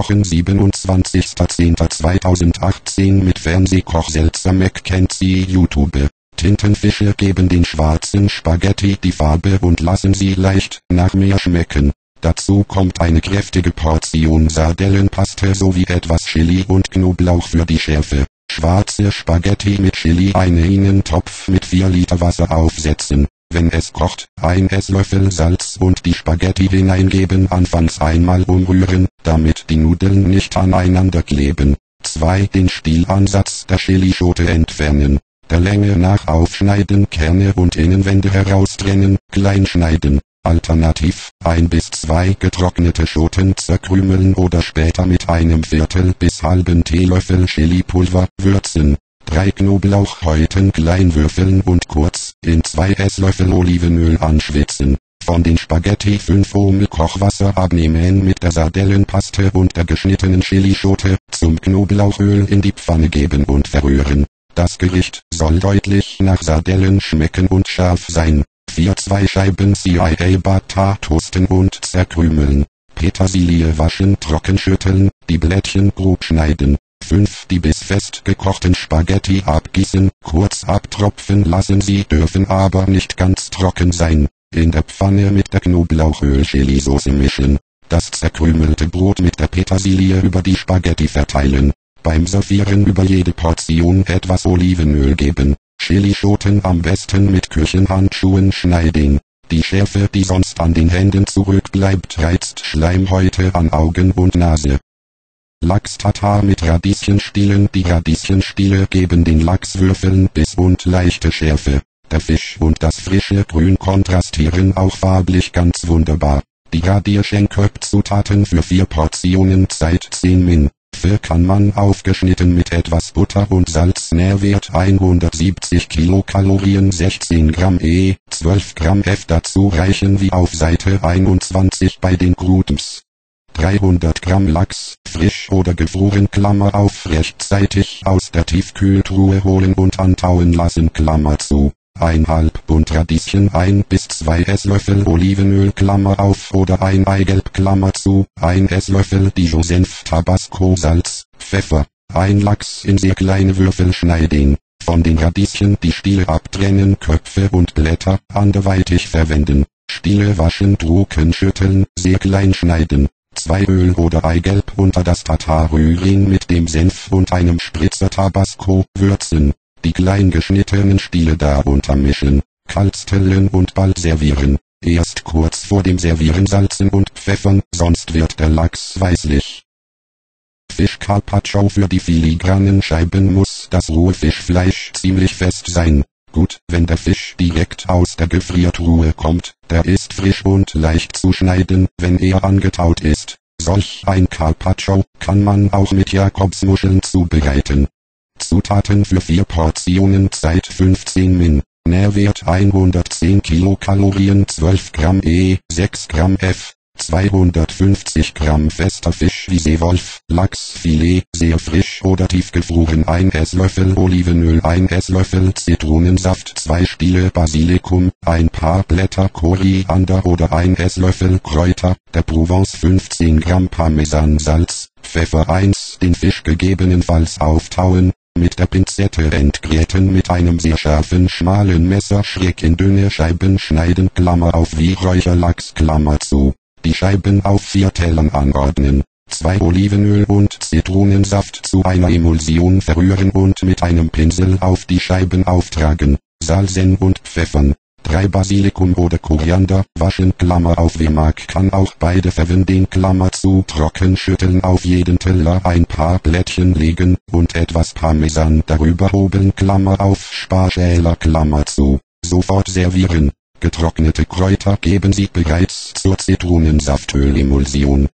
Kochen 27.10.2018 mit Fernsehkoch Seltzer McKenzie YouTube. Tintenfische geben den schwarzen Spaghetti die Farbe und lassen sie leicht nach mehr schmecken. Dazu kommt eine kräftige Portion Sardellenpaste sowie etwas Chili und Knoblauch für die Schärfe. Schwarze Spaghetti mit Chili einen Topf mit 4 Liter Wasser aufsetzen. Wenn es kocht, ein Esslöffel Salz und die Spaghetti hineingeben anfangs einmal umrühren, damit die Nudeln nicht aneinander kleben. 2. Den Stielansatz der Chilischote entfernen. Der Länge nach aufschneiden, Kerne und Innenwände heraustrennen, klein schneiden. Alternativ, ein bis zwei getrocknete Schoten zerkrümeln oder später mit einem Viertel bis halben Teelöffel Chilipulver würzen. Drei Knoblauchhäuten klein würfeln und kurz in zwei Esslöffel Olivenöl anschwitzen. Von den Spaghetti 5 Ohm Kochwasser abnehmen mit der Sardellenpaste und der geschnittenen Chilischote, zum Knoblauchöl in die Pfanne geben und verrühren. Das Gericht soll deutlich nach Sardellen schmecken und scharf sein. 4 zwei Scheiben CIA Butter toasten und zerkrümeln. Petersilie waschen trocken schütteln, die Blättchen grob schneiden. 5 die bis fest gekochten Spaghetti abgießen, kurz abtropfen lassen sie dürfen aber nicht ganz trocken sein. In der Pfanne mit der Knoblauchöl-Chili-Soße mischen. Das zerkrümelte Brot mit der Petersilie über die Spaghetti verteilen. Beim Servieren über jede Portion etwas Olivenöl geben. Chilischoten am besten mit Küchenhandschuhen schneiden. Die Schärfe, die sonst an den Händen zurückbleibt, reizt Schleimhäute an Augen und Nase. Lachs-Tatar mit Radieschenstielen Die Radieschenstiele geben den Lachswürfeln Biss und leichte Schärfe. Der Fisch und das frische Grün kontrastieren auch farblich ganz wunderbar. Die Radieschenköp-Zutaten für vier Portionen Zeit 10 Min. Für kann man aufgeschnitten mit etwas Butter und Salz Nährwert 170 Kilokalorien 16 Gramm E, 12 Gramm F dazu reichen wie auf Seite 21 bei den Grutens. 300 Gramm Lachs, frisch oder gefroren Klammer auf rechtzeitig aus der Tiefkühltruhe holen und antauen lassen Klammer zu. Ein halb Bund Radieschen ein bis zwei Esslöffel Olivenöl Klammer auf oder ein Eigelb Klammer zu, ein Esslöffel Dijon Senf Tabasco Salz, Pfeffer, ein Lachs in sehr kleine Würfel schneiden. Von den Radieschen die Stiele abtrennen, Köpfe und Blätter anderweitig verwenden. Stiele waschen, drucken, schütteln, sehr klein schneiden. Zwei Öl oder Eigelb unter das Tatar rühren mit dem Senf und einem Spritzer Tabasco würzen die klein geschnittenen Stiele darunter mischen, kalt stellen und bald servieren. Erst kurz vor dem Servieren salzen und pfeffern, sonst wird der Lachs weißlich. Fischcarpaccio für die filigranen Scheiben muss das rohe Fischfleisch ziemlich fest sein. Gut, wenn der Fisch direkt aus der Gefriertruhe kommt, der ist frisch und leicht zu schneiden, wenn er angetaut ist. Solch ein Carpaccio kann man auch mit Jakobsmuscheln zubereiten. Zutaten für 4 Portionen Zeit 15 Min. Nährwert 110 Kilokalorien 12 Gramm E, 6 Gramm F, 250 Gramm fester Fisch wie Seewolf, Lachsfilet, sehr frisch oder tiefgefroren 1 Esslöffel Olivenöl 1 Esslöffel Zitronensaft 2 Stiele Basilikum, ein paar Blätter Koriander oder 1 Esslöffel Kräuter, der Provence 15 Gramm Parmesansalz, Pfeffer 1 den Fisch gegebenenfalls auftauen, mit der Pinzette entgräten mit einem sehr scharfen schmalen Messer schräg in dünne Scheiben schneiden Klammer auf wie Räucherlachs Klammer zu. Die Scheiben auf vier Tellern anordnen. Zwei Olivenöl und Zitronensaft zu einer Emulsion verrühren und mit einem Pinsel auf die Scheiben auftragen. Salzen und Pfeffern. 3 Basilikum oder Koriander, waschen Klammer auf wer mag kann auch beide verwenden Klammer zu trocken schütteln auf jeden Teller ein paar Blättchen legen und etwas Parmesan darüber hobeln Klammer auf Sparschäler Klammer zu, sofort servieren. Getrocknete Kräuter geben Sie bereits zur Zitronensaftölemulsion.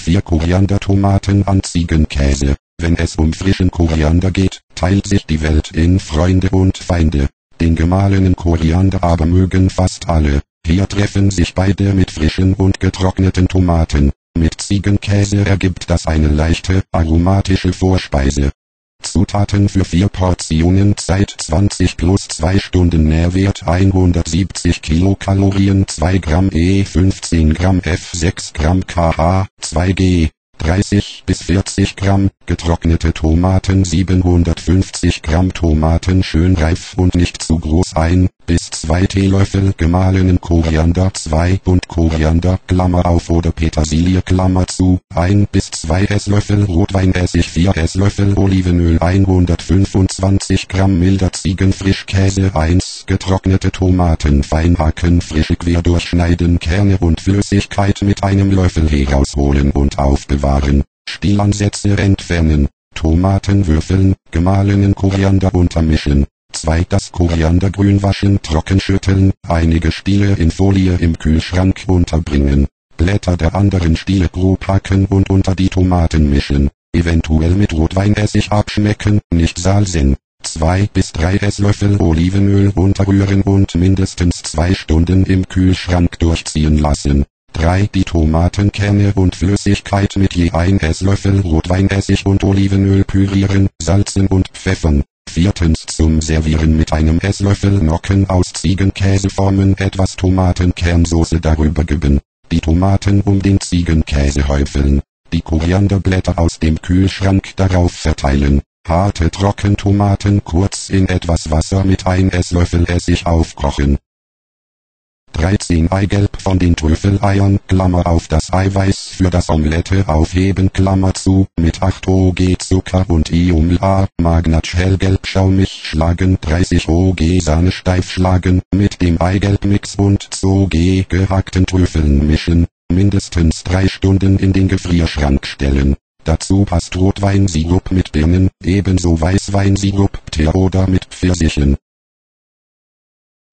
4 Koriander-Tomaten an Ziegenkäse. Wenn es um frischen Koriander geht, teilt sich die Welt in Freunde und Feinde. Den gemahlenen Koriander aber mögen fast alle. Hier treffen sich beide mit frischen und getrockneten Tomaten. Mit Ziegenkäse ergibt das eine leichte, aromatische Vorspeise. Zutaten für vier Portionen Zeit 20 plus 2 Stunden Nährwert 170 Kilokalorien 2 Gramm E 15 Gramm F 6 Gramm KH 2 G 30 bis 40 Gramm, getrocknete Tomaten 750 Gramm Tomaten schön reif und nicht zu groß ein, bis 2 Teelöffel gemahlenen Koriander 2 und Koriander Klammer auf oder Petersilie Klammer zu, 1 bis 2 Esslöffel Rotweinessig 4 Esslöffel Olivenöl 125 Gramm milder Ziegenfrischkäse 1 getrocknete Tomaten fein hacken frische quer durchschneiden Kerne und Flüssigkeit mit einem Löffel herausholen und aufbewahren. Stielansätze entfernen. Tomaten würfeln, gemahlenen Koriander untermischen. 2. Das Koriandergrün waschen, trocken schütteln, einige Stiele in Folie im Kühlschrank unterbringen. Blätter der anderen Stiele grob hacken und unter die Tomaten mischen. Eventuell mit Rotweinessig abschmecken, nicht salzen. 2 bis 3 Esslöffel Olivenöl unterrühren und mindestens 2 Stunden im Kühlschrank durchziehen lassen. 3. Die Tomatenkerne und Flüssigkeit mit je ein Esslöffel Rotweinessig und Olivenöl pürieren, salzen und pfeffern. Viertens zum Servieren mit einem Esslöffel Nocken aus Ziegenkäse formen etwas Tomatenkernsauce darüber geben. Die Tomaten um den Ziegenkäse häufeln. Die Korianderblätter aus dem Kühlschrank darauf verteilen. Harte Trockentomaten kurz in etwas Wasser mit ein Esslöffel Essig aufkochen. 13 Eigelb von den Trüffeleiern, Klammer auf das Eiweiß für das Omelette aufheben, Klammer zu, mit 8 OG Zucker und Iumla, Magnat hellgelb schaumig schlagen, 30 OG Sahne steif schlagen, mit dem Eigelbmix und 2 OG gehackten Trüffeln mischen, mindestens 3 Stunden in den Gefrierschrank stellen. Dazu passt Rotweinsirup mit Birnen, ebenso Weißweinsirup, Teer oder mit Pfirsichen.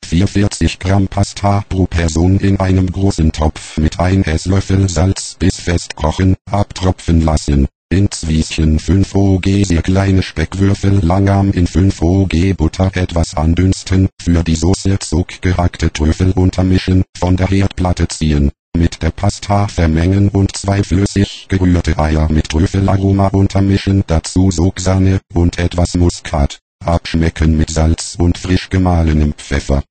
440 Gramm Pasta pro Person in einem großen Topf mit 1 Esslöffel Salz bis fest kochen, abtropfen lassen. In Zwieschen 5 OG sehr kleine Speckwürfel Langarm in 5 OG Butter etwas andünsten, für die Soße Zuck gehackte Trüffel untermischen, von der Herdplatte ziehen. Mit der Pasta vermengen und zwei flüssig gerührte Eier mit Trüffelaroma untermischen, dazu Sogsahne und etwas Muskat. Abschmecken mit Salz und frisch gemahlenem Pfeffer.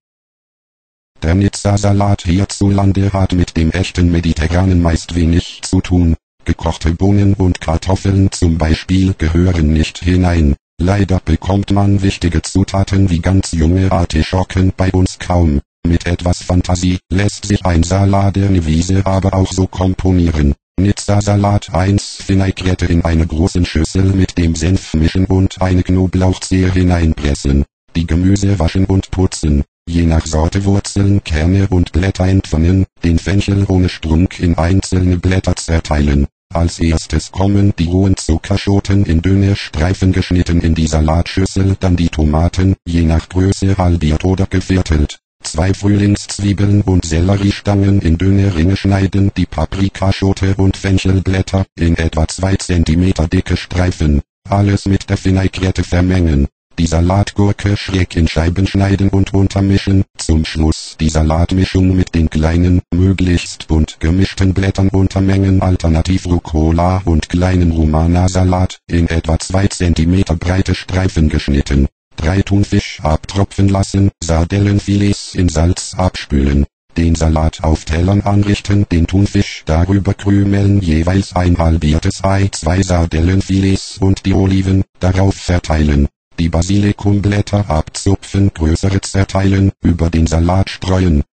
Der Nizza-Salat hierzulande hat mit dem echten Mediterranen meist wenig zu tun. Gekochte Bohnen und Kartoffeln zum Beispiel gehören nicht hinein. Leider bekommt man wichtige Zutaten wie ganz junge Artischocken bei uns kaum. Mit etwas Fantasie lässt sich ein Salat der Nevise aber auch so komponieren. Nizza-Salat 1 Vinaigrette in eine großen Schüssel mit dem Senf mischen und eine Knoblauchzehe hineinpressen. Die Gemüse waschen und putzen je nach Sorte Wurzeln, Kerne und Blätter entfernen, den Fenchel ohne Strunk in einzelne Blätter zerteilen. Als erstes kommen die rohen Zuckerschoten in dünne Streifen geschnitten in die Salatschüssel, dann die Tomaten, je nach Größe halbiert oder geviertelt. Zwei Frühlingszwiebeln und Selleriestangen in dünne Ringe schneiden, die Paprikaschote und Fenchelblätter in etwa zwei Zentimeter dicke Streifen. Alles mit der Vinaigrette vermengen die Salatgurke schräg in Scheiben schneiden und untermischen, zum Schluss die Salatmischung mit den kleinen, möglichst bunt gemischten Blättern untermengen alternativ Rucola und kleinen Rumana-Salat, in etwa 2 cm breite Streifen geschnitten. Drei Thunfisch abtropfen lassen, Sardellenfilets in Salz abspülen, den Salat auf Tellern anrichten, den Thunfisch darüber krümeln, jeweils ein halbiertes Ei, zwei Sardellenfilets und die Oliven darauf verteilen die Basilikumblätter abzupfen, größere zerteilen, über den Salat streuen.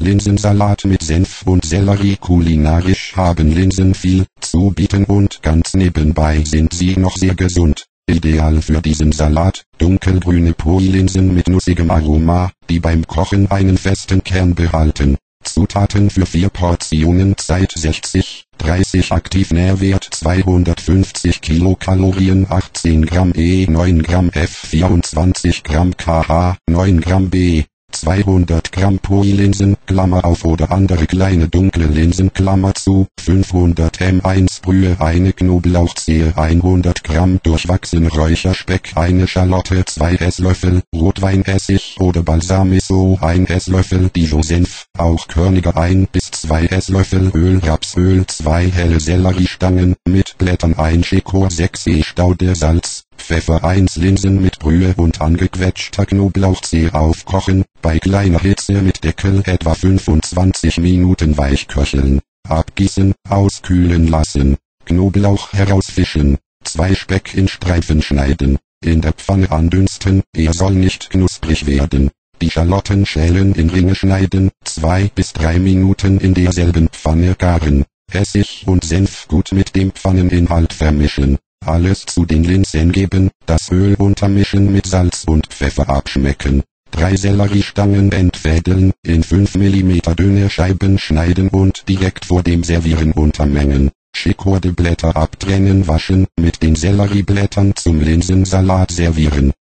Linsensalat mit Senf und Sellerie kulinarisch haben Linsen viel zu bieten und ganz nebenbei sind sie noch sehr gesund. Ideal für diesen Salat, dunkelgrüne Poi-Linsen mit nussigem Aroma, die beim Kochen einen festen Kern behalten. Zutaten für 4 Portionen Zeit 60, 30 Aktivnährwert 250 Kilokalorien 18 Gramm E 9 Gramm F 24 Gramm KH 9 Gramm B 200 Gramm Poi-Linsen, Klammer auf oder andere kleine dunkle Linsen, Klammer zu, 500 M1 Brühe, eine Knoblauchzehe, 100 Gramm durchwachsen Räucherspeck, eine Schalotte, 2 Esslöffel, Rotweinessig oder Balsamiso, 1 Esslöffel Dijon-Senf, auch Körniger 1 bis 2 Esslöffel Öl, Rapsöl, 2 helle Selleriestangen, mit Blättern 1 Schikor 6 E-Staude Salz, Pfeffer 1 Linsen mit Brühe und angequetschter Knoblauchzehe aufkochen, bei kleiner Hitze mit Deckel etwa 25 Minuten weichköcheln, abgießen, auskühlen lassen. Knoblauch herausfischen, zwei Speck in Streifen schneiden, in der Pfanne andünsten, er soll nicht knusprig werden. Die Schalotten schälen in Ringe schneiden, zwei bis drei Minuten in derselben Pfanne garen. Essig und Senf gut mit dem Pfanneninhalt vermischen. Alles zu den Linsen geben, das Öl untermischen mit Salz und Pfeffer abschmecken. Drei Selleriestangen entfädeln, in 5 mm dünne Scheiben schneiden und direkt vor dem Servieren untermengen. Schickhordeblätter abtrennen waschen, mit den Sellerieblättern zum Linsensalat servieren.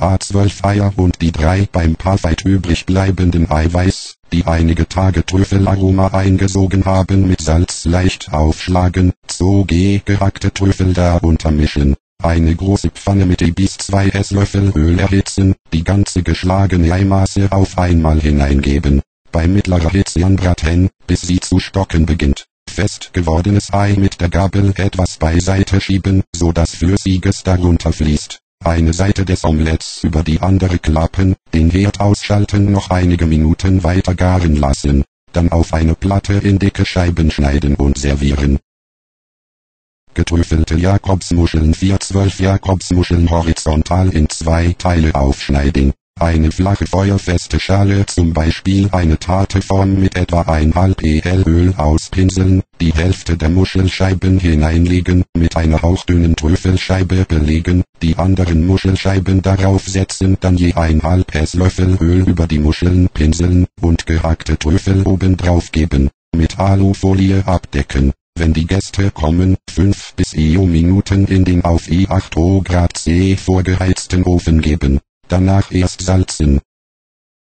A12 Eier und die drei beim Parfait übrig bleibenden Eiweiß, die einige Tage Trüffelaroma eingesogen haben mit Salz leicht aufschlagen, so gehackte Trüffel da untermischen. Eine große Pfanne mit bis zwei Esslöffel Öl erhitzen, die ganze geschlagene Eimasse auf einmal hineingeben. Bei mittlerer Hitze anbraten, bis sie zu stocken beginnt. Fest gewordenes Ei mit der Gabel etwas beiseite schieben, so dass Flüssiges darunter fließt. Eine Seite des Omelettes über die andere klappen, den Herd ausschalten noch einige Minuten weiter garen lassen, dann auf eine Platte in dicke Scheiben schneiden und servieren. Getrüffelte Jakobsmuscheln 412 Jakobsmuscheln horizontal in zwei Teile aufschneiden. Eine flache feuerfeste Schale zum Beispiel eine Tateform mit etwa 1,5 EL Öl auspinseln, die Hälfte der Muschelscheiben hineinlegen, mit einer hauchdünnen Trüffelscheibe belegen, die anderen Muschelscheiben darauf setzen, dann je 1,5 Esslöffel Öl über die Muscheln pinseln und gehackte Trüffel obendrauf geben, mit Alufolie abdecken. Wenn die Gäste kommen, 5 bis EU Minuten in den auf E8 Grad C vorgeheizten Ofen geben danach erst salzen.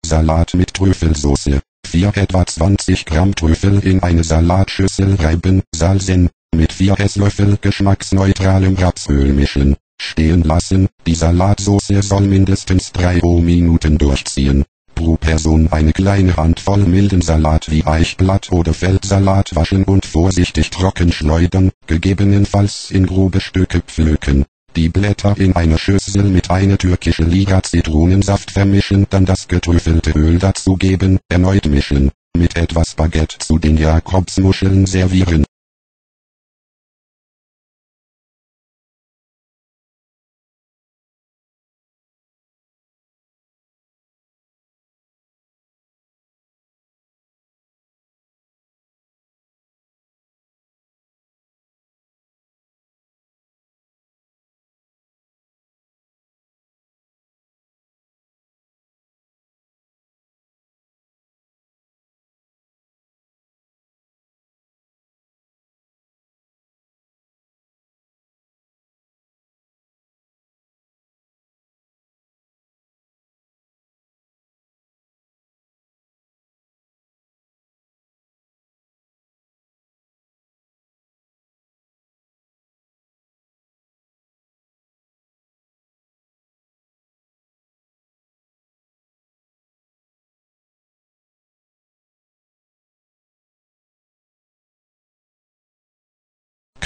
Salat mit Trüffelsoße. 4 etwa 20 Gramm Trüffel in eine Salatschüssel reiben, salzen, mit 4 Esslöffel geschmacksneutralem Rapsöl mischen, stehen lassen, die Salatsoße soll mindestens 3 Minuten durchziehen. Pro Person eine kleine Handvoll milden Salat wie Eichblatt oder Feldsalat waschen und vorsichtig trocken schleudern, gegebenenfalls in grobe Stücke pflücken die Blätter in einer Schüssel mit einer türkische Liga Zitronensaft vermischen, dann das getrüffelte Öl dazugeben, erneut mischen, mit etwas Baguette zu den Jakobsmuscheln servieren.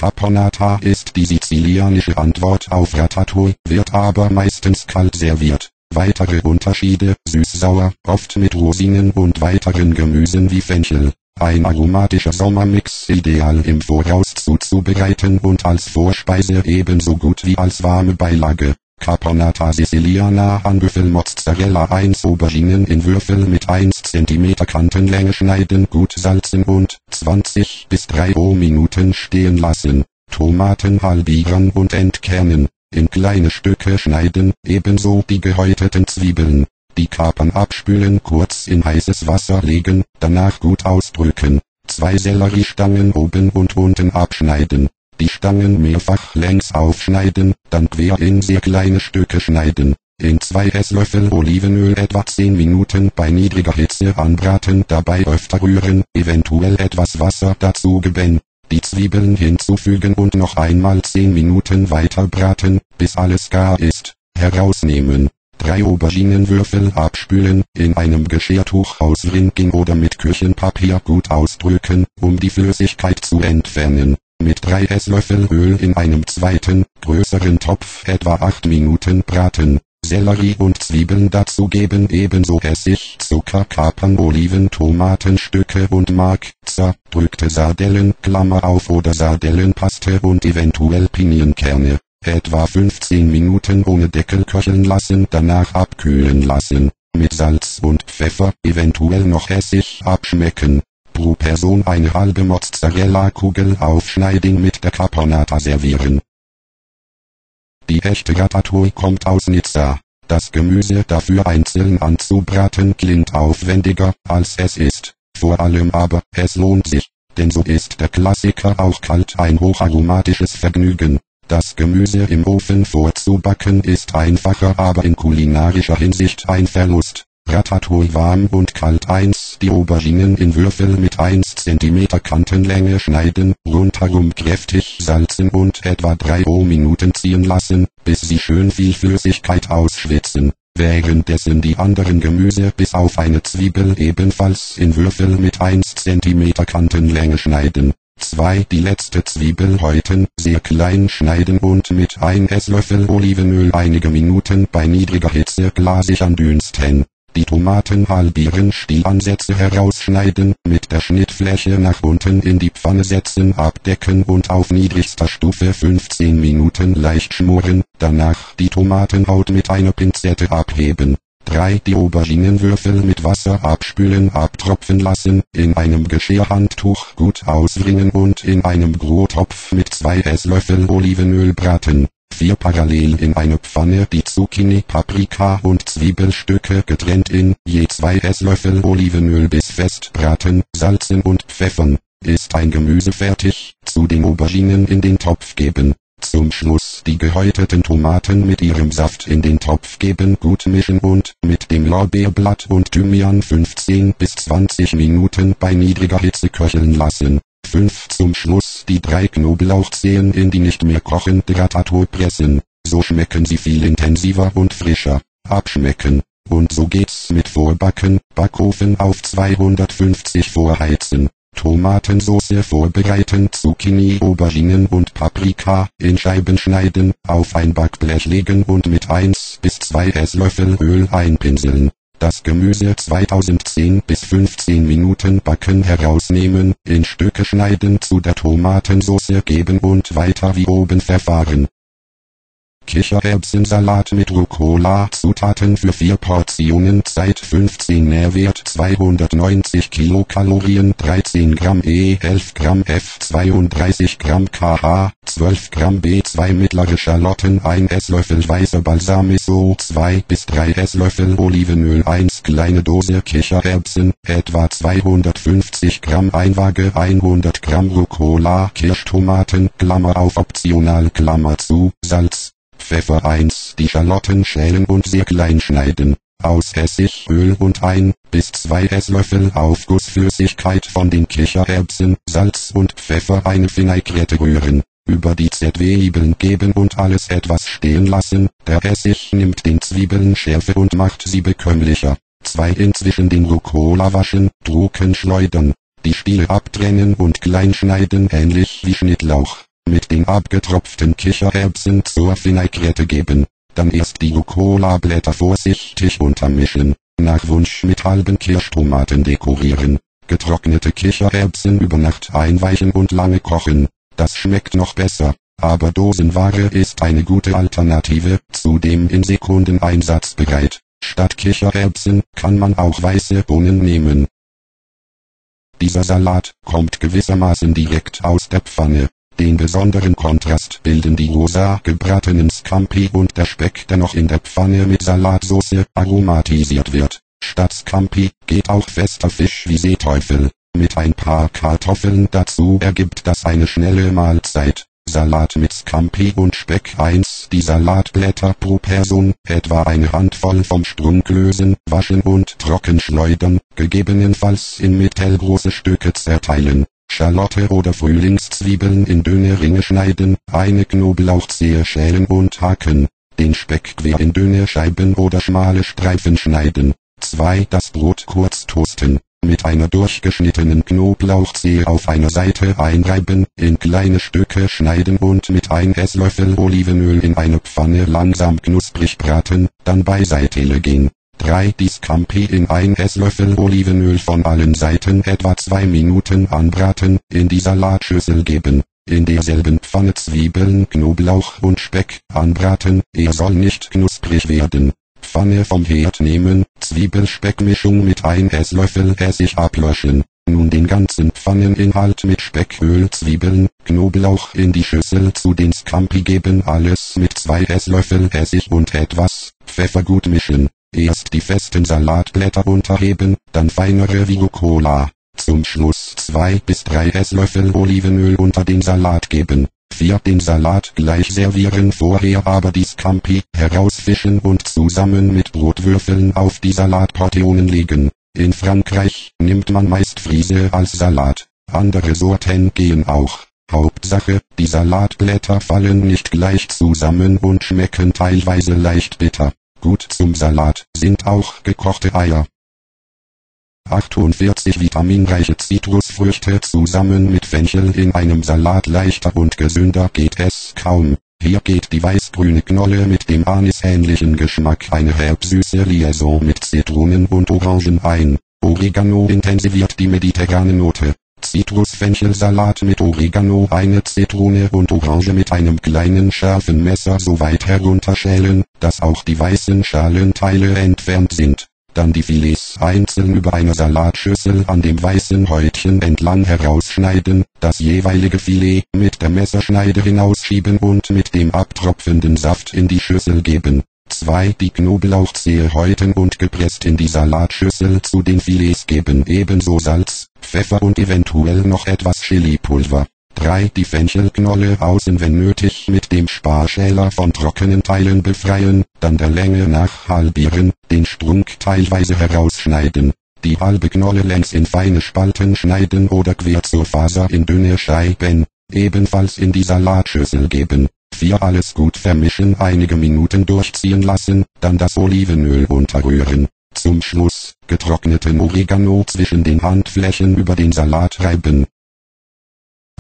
Caponata ist die sizilianische Antwort auf Ratatouille, wird aber meistens kalt serviert. Weitere Unterschiede, süß-sauer, oft mit Rosinen und weiteren Gemüsen wie Fenchel. Ein aromatischer Sommermix ideal im Voraus zuzubereiten und als Vorspeise ebenso gut wie als warme Beilage. Caponata Siciliana an Büffelmozzarella 1 Auberginen in Würfel mit 1 cm Kantenlänge schneiden gut salzen und 20 bis 3 Minuten stehen lassen. Tomaten halbieren und entkernen, in kleine Stücke schneiden, ebenso die gehäuteten Zwiebeln. Die Kapern abspülen kurz in heißes Wasser legen, danach gut ausdrücken. Zwei Selleriestangen oben und unten abschneiden die Stangen mehrfach längs aufschneiden, dann quer in sehr kleine Stücke schneiden. In zwei Esslöffel Olivenöl etwa 10 Minuten bei niedriger Hitze anbraten, dabei öfter rühren, eventuell etwas Wasser dazugeben. Die Zwiebeln hinzufügen und noch einmal 10 Minuten weiter braten, bis alles gar ist. Herausnehmen. Drei Auberginenwürfel abspülen, in einem Geschirrtuch ausrinken oder mit Küchenpapier gut ausdrücken, um die Flüssigkeit zu entfernen mit 3 Esslöffel Öl in einem zweiten, größeren Topf etwa 8 Minuten braten. Sellerie und Zwiebeln dazugeben ebenso Essig, Zucker, Kapern, Oliven, Tomatenstücke und Mark, zerdrückte Sardellen, Klammer auf oder Sardellenpaste und eventuell Pinienkerne. Etwa 15 Minuten ohne Deckel köcheln lassen, danach abkühlen lassen. Mit Salz und Pfeffer, eventuell noch Essig abschmecken. Pro Person eine halbe Mozzarella-Kugel aufschneiden mit der Caponata servieren. Die echte Ratatouille kommt aus Nizza. Das Gemüse dafür einzeln anzubraten klingt aufwendiger, als es ist. Vor allem aber, es lohnt sich. Denn so ist der Klassiker auch kalt ein hocharomatisches Vergnügen. Das Gemüse im Ofen vorzubacken ist einfacher aber in kulinarischer Hinsicht ein Verlust. Ratatouille warm und kalt 1. Die Auberginen in Würfel mit 1 cm Kantenlänge schneiden, rundherum kräftig salzen und etwa 3 Minuten ziehen lassen, bis sie schön viel Flüssigkeit ausschwitzen. Währenddessen die anderen Gemüse bis auf eine Zwiebel ebenfalls in Würfel mit 1 cm Kantenlänge schneiden. 2. Die letzte Zwiebel häuten, sehr klein schneiden und mit 1 Esslöffel Olivenöl einige Minuten bei niedriger Hitze glasig andünsten. Die Tomaten halbieren Stielansätze herausschneiden, mit der Schnittfläche nach unten in die Pfanne setzen abdecken und auf niedrigster Stufe 15 Minuten leicht schmoren, danach die Tomatenhaut mit einer Pinzette abheben. 3. Die Auberginenwürfel mit Wasser abspülen abtropfen lassen, in einem Geschirrhandtuch gut auswringen und in einem Brottopf mit 2 Esslöffel Olivenöl braten. 4 parallel in eine Pfanne die Zucchini, Paprika und Zwiebelstücke getrennt in je 2 Esslöffel Olivenöl bis fest braten, salzen und pfeffern. Ist ein Gemüse fertig, zu den Auberginen in den Topf geben. Zum Schluss die gehäuteten Tomaten mit ihrem Saft in den Topf geben, gut mischen und mit dem Lorbeerblatt und Thymian 15 bis 20 Minuten bei niedriger Hitze köcheln lassen. 5. Zum Schluss die drei Knoblauchzehen in die nicht mehr kochende Ratatouille pressen. So schmecken sie viel intensiver und frischer. Abschmecken. Und so geht's mit Vorbacken, Backofen auf 250 vorheizen. Tomatensauce vorbereiten, Zucchini, Auberginen und Paprika in Scheiben schneiden, auf ein Backblech legen und mit 1 bis 2 Esslöffel Öl einpinseln das Gemüse 2010 bis 15 Minuten backen herausnehmen, in Stücke schneiden zu der Tomatensauce geben und weiter wie oben verfahren. Kichererbsensalat mit Rucola Zutaten für 4 Portionen Zeit 15 Nährwert 290 Kilokalorien 13 Gramm E 11 Gramm F 32 Gramm KH 12 Gramm B2 mittlere Schalotten 1 Esslöffel weißer Balsamico 2 bis 3 Esslöffel Olivenöl 1 kleine Dose Kichererbsen etwa 250 Gramm Einwaage 100 Gramm Rucola Kirschtomaten Klammer auf optional Klammer zu Salz Pfeffer 1. Die Schalotten schälen und sehr klein schneiden. Aus Essig, Öl und ein bis zwei Esslöffel Aufgussflüssigkeit von den Kichererbsen, Salz und Pfeffer eine Vinaigrette rühren. Über die Zwiebeln geben und alles etwas stehen lassen. Der Essig nimmt den Zwiebeln Schärfe und macht sie bekömmlicher. 2. Inzwischen den Rucola waschen, drucken schleudern. Die Stiele abtrennen und klein schneiden ähnlich wie Schnittlauch mit den abgetropften Kichererbsen zur Vinaigrette geben. Dann erst die Rucola-Blätter vorsichtig untermischen. Nach Wunsch mit halben Kirschtomaten dekorieren. Getrocknete Kichererbsen über Nacht einweichen und lange kochen. Das schmeckt noch besser. Aber Dosenware ist eine gute Alternative, zudem in Sekunden einsatzbereit. Statt Kichererbsen kann man auch weiße Bohnen nehmen. Dieser Salat kommt gewissermaßen direkt aus der Pfanne. Den besonderen Kontrast bilden die rosa gebratenen Scampi und der Speck, der noch in der Pfanne mit Salatsauce aromatisiert wird. Statt Scampi geht auch fester Fisch wie Seeteufel. Mit ein paar Kartoffeln dazu ergibt das eine schnelle Mahlzeit. Salat mit Scampi und Speck 1. Die Salatblätter pro Person, etwa eine Handvoll vom Strunk lösen, waschen und trocken schleudern, gegebenenfalls in mittelgroße Stücke zerteilen. Schalotte oder Frühlingszwiebeln in dünne Ringe schneiden, eine Knoblauchzehe schälen und hacken, den Speck quer in dünne Scheiben oder schmale Streifen schneiden. 2. Das Brot kurz toasten, mit einer durchgeschnittenen Knoblauchzehe auf einer Seite einreiben, in kleine Stücke schneiden und mit ein Esslöffel Olivenöl in eine Pfanne langsam knusprig braten, dann beiseite legen. 3. Die Scampi in ein Esslöffel Olivenöl von allen Seiten etwa 2 Minuten anbraten, in die Salatschüssel geben. In derselben Pfanne Zwiebeln, Knoblauch und Speck anbraten, er soll nicht knusprig werden. Pfanne vom Herd nehmen, Zwiebelspeckmischung mit ein Esslöffel Essig ablöschen. Nun den ganzen Pfanneninhalt mit Specköl, Zwiebeln, Knoblauch in die Schüssel zu den Scampi geben, alles mit zwei Esslöffel Essig und etwas Pfeffer gut mischen. Erst die festen Salatblätter unterheben, dann feinere wie Rucola. Zum Schluss zwei bis drei Esslöffel Olivenöl unter den Salat geben. 4. Den Salat gleich servieren vorher aber die Scampi herausfischen und zusammen mit Brotwürfeln auf die Salatportionen legen. In Frankreich nimmt man meist Friese als Salat. Andere Sorten gehen auch. Hauptsache, die Salatblätter fallen nicht gleich zusammen und schmecken teilweise leicht bitter. Gut zum Salat sind auch gekochte Eier. 48 vitaminreiche Zitrusfrüchte zusammen mit Fenchel in einem Salat leichter und gesünder geht es kaum. Hier geht die weißgrüne Knolle mit dem anisähnlichen Geschmack eine herbsüße Liaison mit Zitronen und Orangen ein. Oregano intensiviert die mediterrane Note. Zitrusfenchelsalat mit Oregano eine Zitrone und Orange mit einem kleinen scharfen Messer so weit herunterschälen, dass auch die weißen Schalenteile entfernt sind. Dann die Filets einzeln über einer Salatschüssel an dem weißen Häutchen entlang herausschneiden, das jeweilige Filet mit der Messerschneide hinausschieben und mit dem abtropfenden Saft in die Schüssel geben. 2. Die Knoblauchzehe häuten und gepresst in die Salatschüssel zu den Filets geben. Ebenso Salz, Pfeffer und eventuell noch etwas Chilipulver. 3. Die Fenchelknolle außen wenn nötig mit dem Sparschäler von trockenen Teilen befreien, dann der Länge nach halbieren, den Strunk teilweise herausschneiden. Die halbe Knolle längs in feine Spalten schneiden oder quer zur Faser in dünne Scheiben, ebenfalls in die Salatschüssel geben. 4. Alles gut vermischen, einige Minuten durchziehen lassen, dann das Olivenöl unterrühren. Zum Schluss, getrockneten Oregano zwischen den Handflächen über den Salat reiben.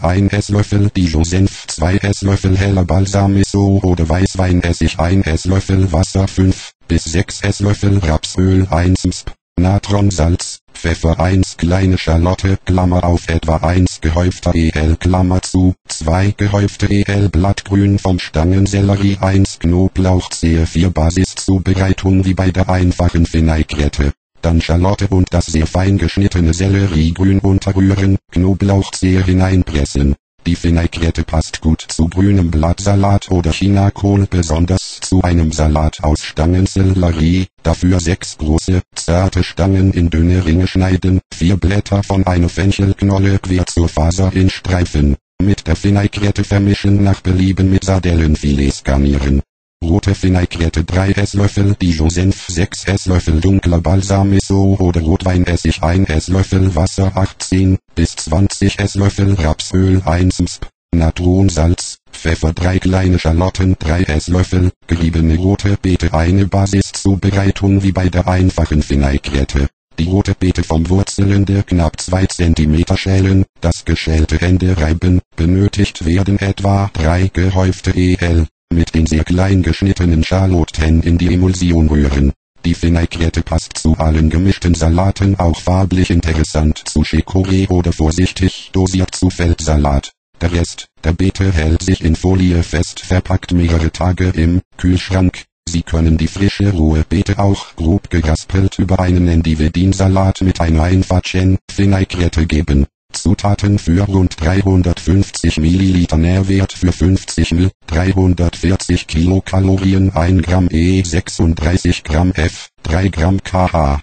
1 Esslöffel Dijon-Senf, 2 Esslöffel heller Balsamico oder Weißweinessig, 1 Esslöffel Wasser, 5 bis 6 Esslöffel Rapsöl, 1 Msp, Natronsalz, Pfeffer 1 kleine Schalotte, Klammer auf etwa 1 gehäufter EL, Klammer zu, 2 gehäufte EL Blattgrün vom Stangensellerie 1 Knoblauchzehe 4 Basiszubereitung wie bei der einfachen Vinaigrette dann Schalotte und das sehr fein geschnittene Selleriegrün unterrühren, Knoblauchzehe hineinpressen. Die Vinaigrette passt gut zu grünem Blattsalat oder Chinakohl besonders zu einem Salat aus Stangensellerie, dafür sechs große, zarte Stangen in dünne Ringe schneiden, vier Blätter von einer Fenchelknolle quer zur Faser in Streifen, mit der Vinaigrette vermischen nach Belieben mit Sardellenfilets garnieren. Rote Vinaigrette 3 Esslöffel Dijon-Senf 6 Esslöffel dunkler Balsamico oder Rotweinessig 1 Esslöffel Wasser 18 bis 20 Esslöffel Rapsöl 1 Msp, Natronsalz, Pfeffer 3 kleine Schalotten 3 Esslöffel, geriebene rote Beete eine Basiszubereitung wie bei der einfachen Vinaigrette. Die rote Beete vom Wurzelende knapp 2 cm schälen, das geschälte Ende reiben, benötigt werden etwa 3 gehäufte EL, mit den sehr klein geschnittenen Schalotten in die Emulsion rühren. Die Vinaigrette passt zu allen gemischten Salaten auch farblich interessant zu Chicorée oder vorsichtig dosiert zu Feldsalat. Der Rest der Beete hält sich in Folie fest verpackt mehrere Tage im Kühlschrank. Sie können die frische rohe Beete auch grob geraspelt über einen Endivedin-Salat mit einer einfachen Vinaigrette geben. Zutaten für rund 350 Milliliter Nährwert für 50 ml, 340 Kilokalorien 1 Gramm E 36 Gramm F, 3 Gramm KH.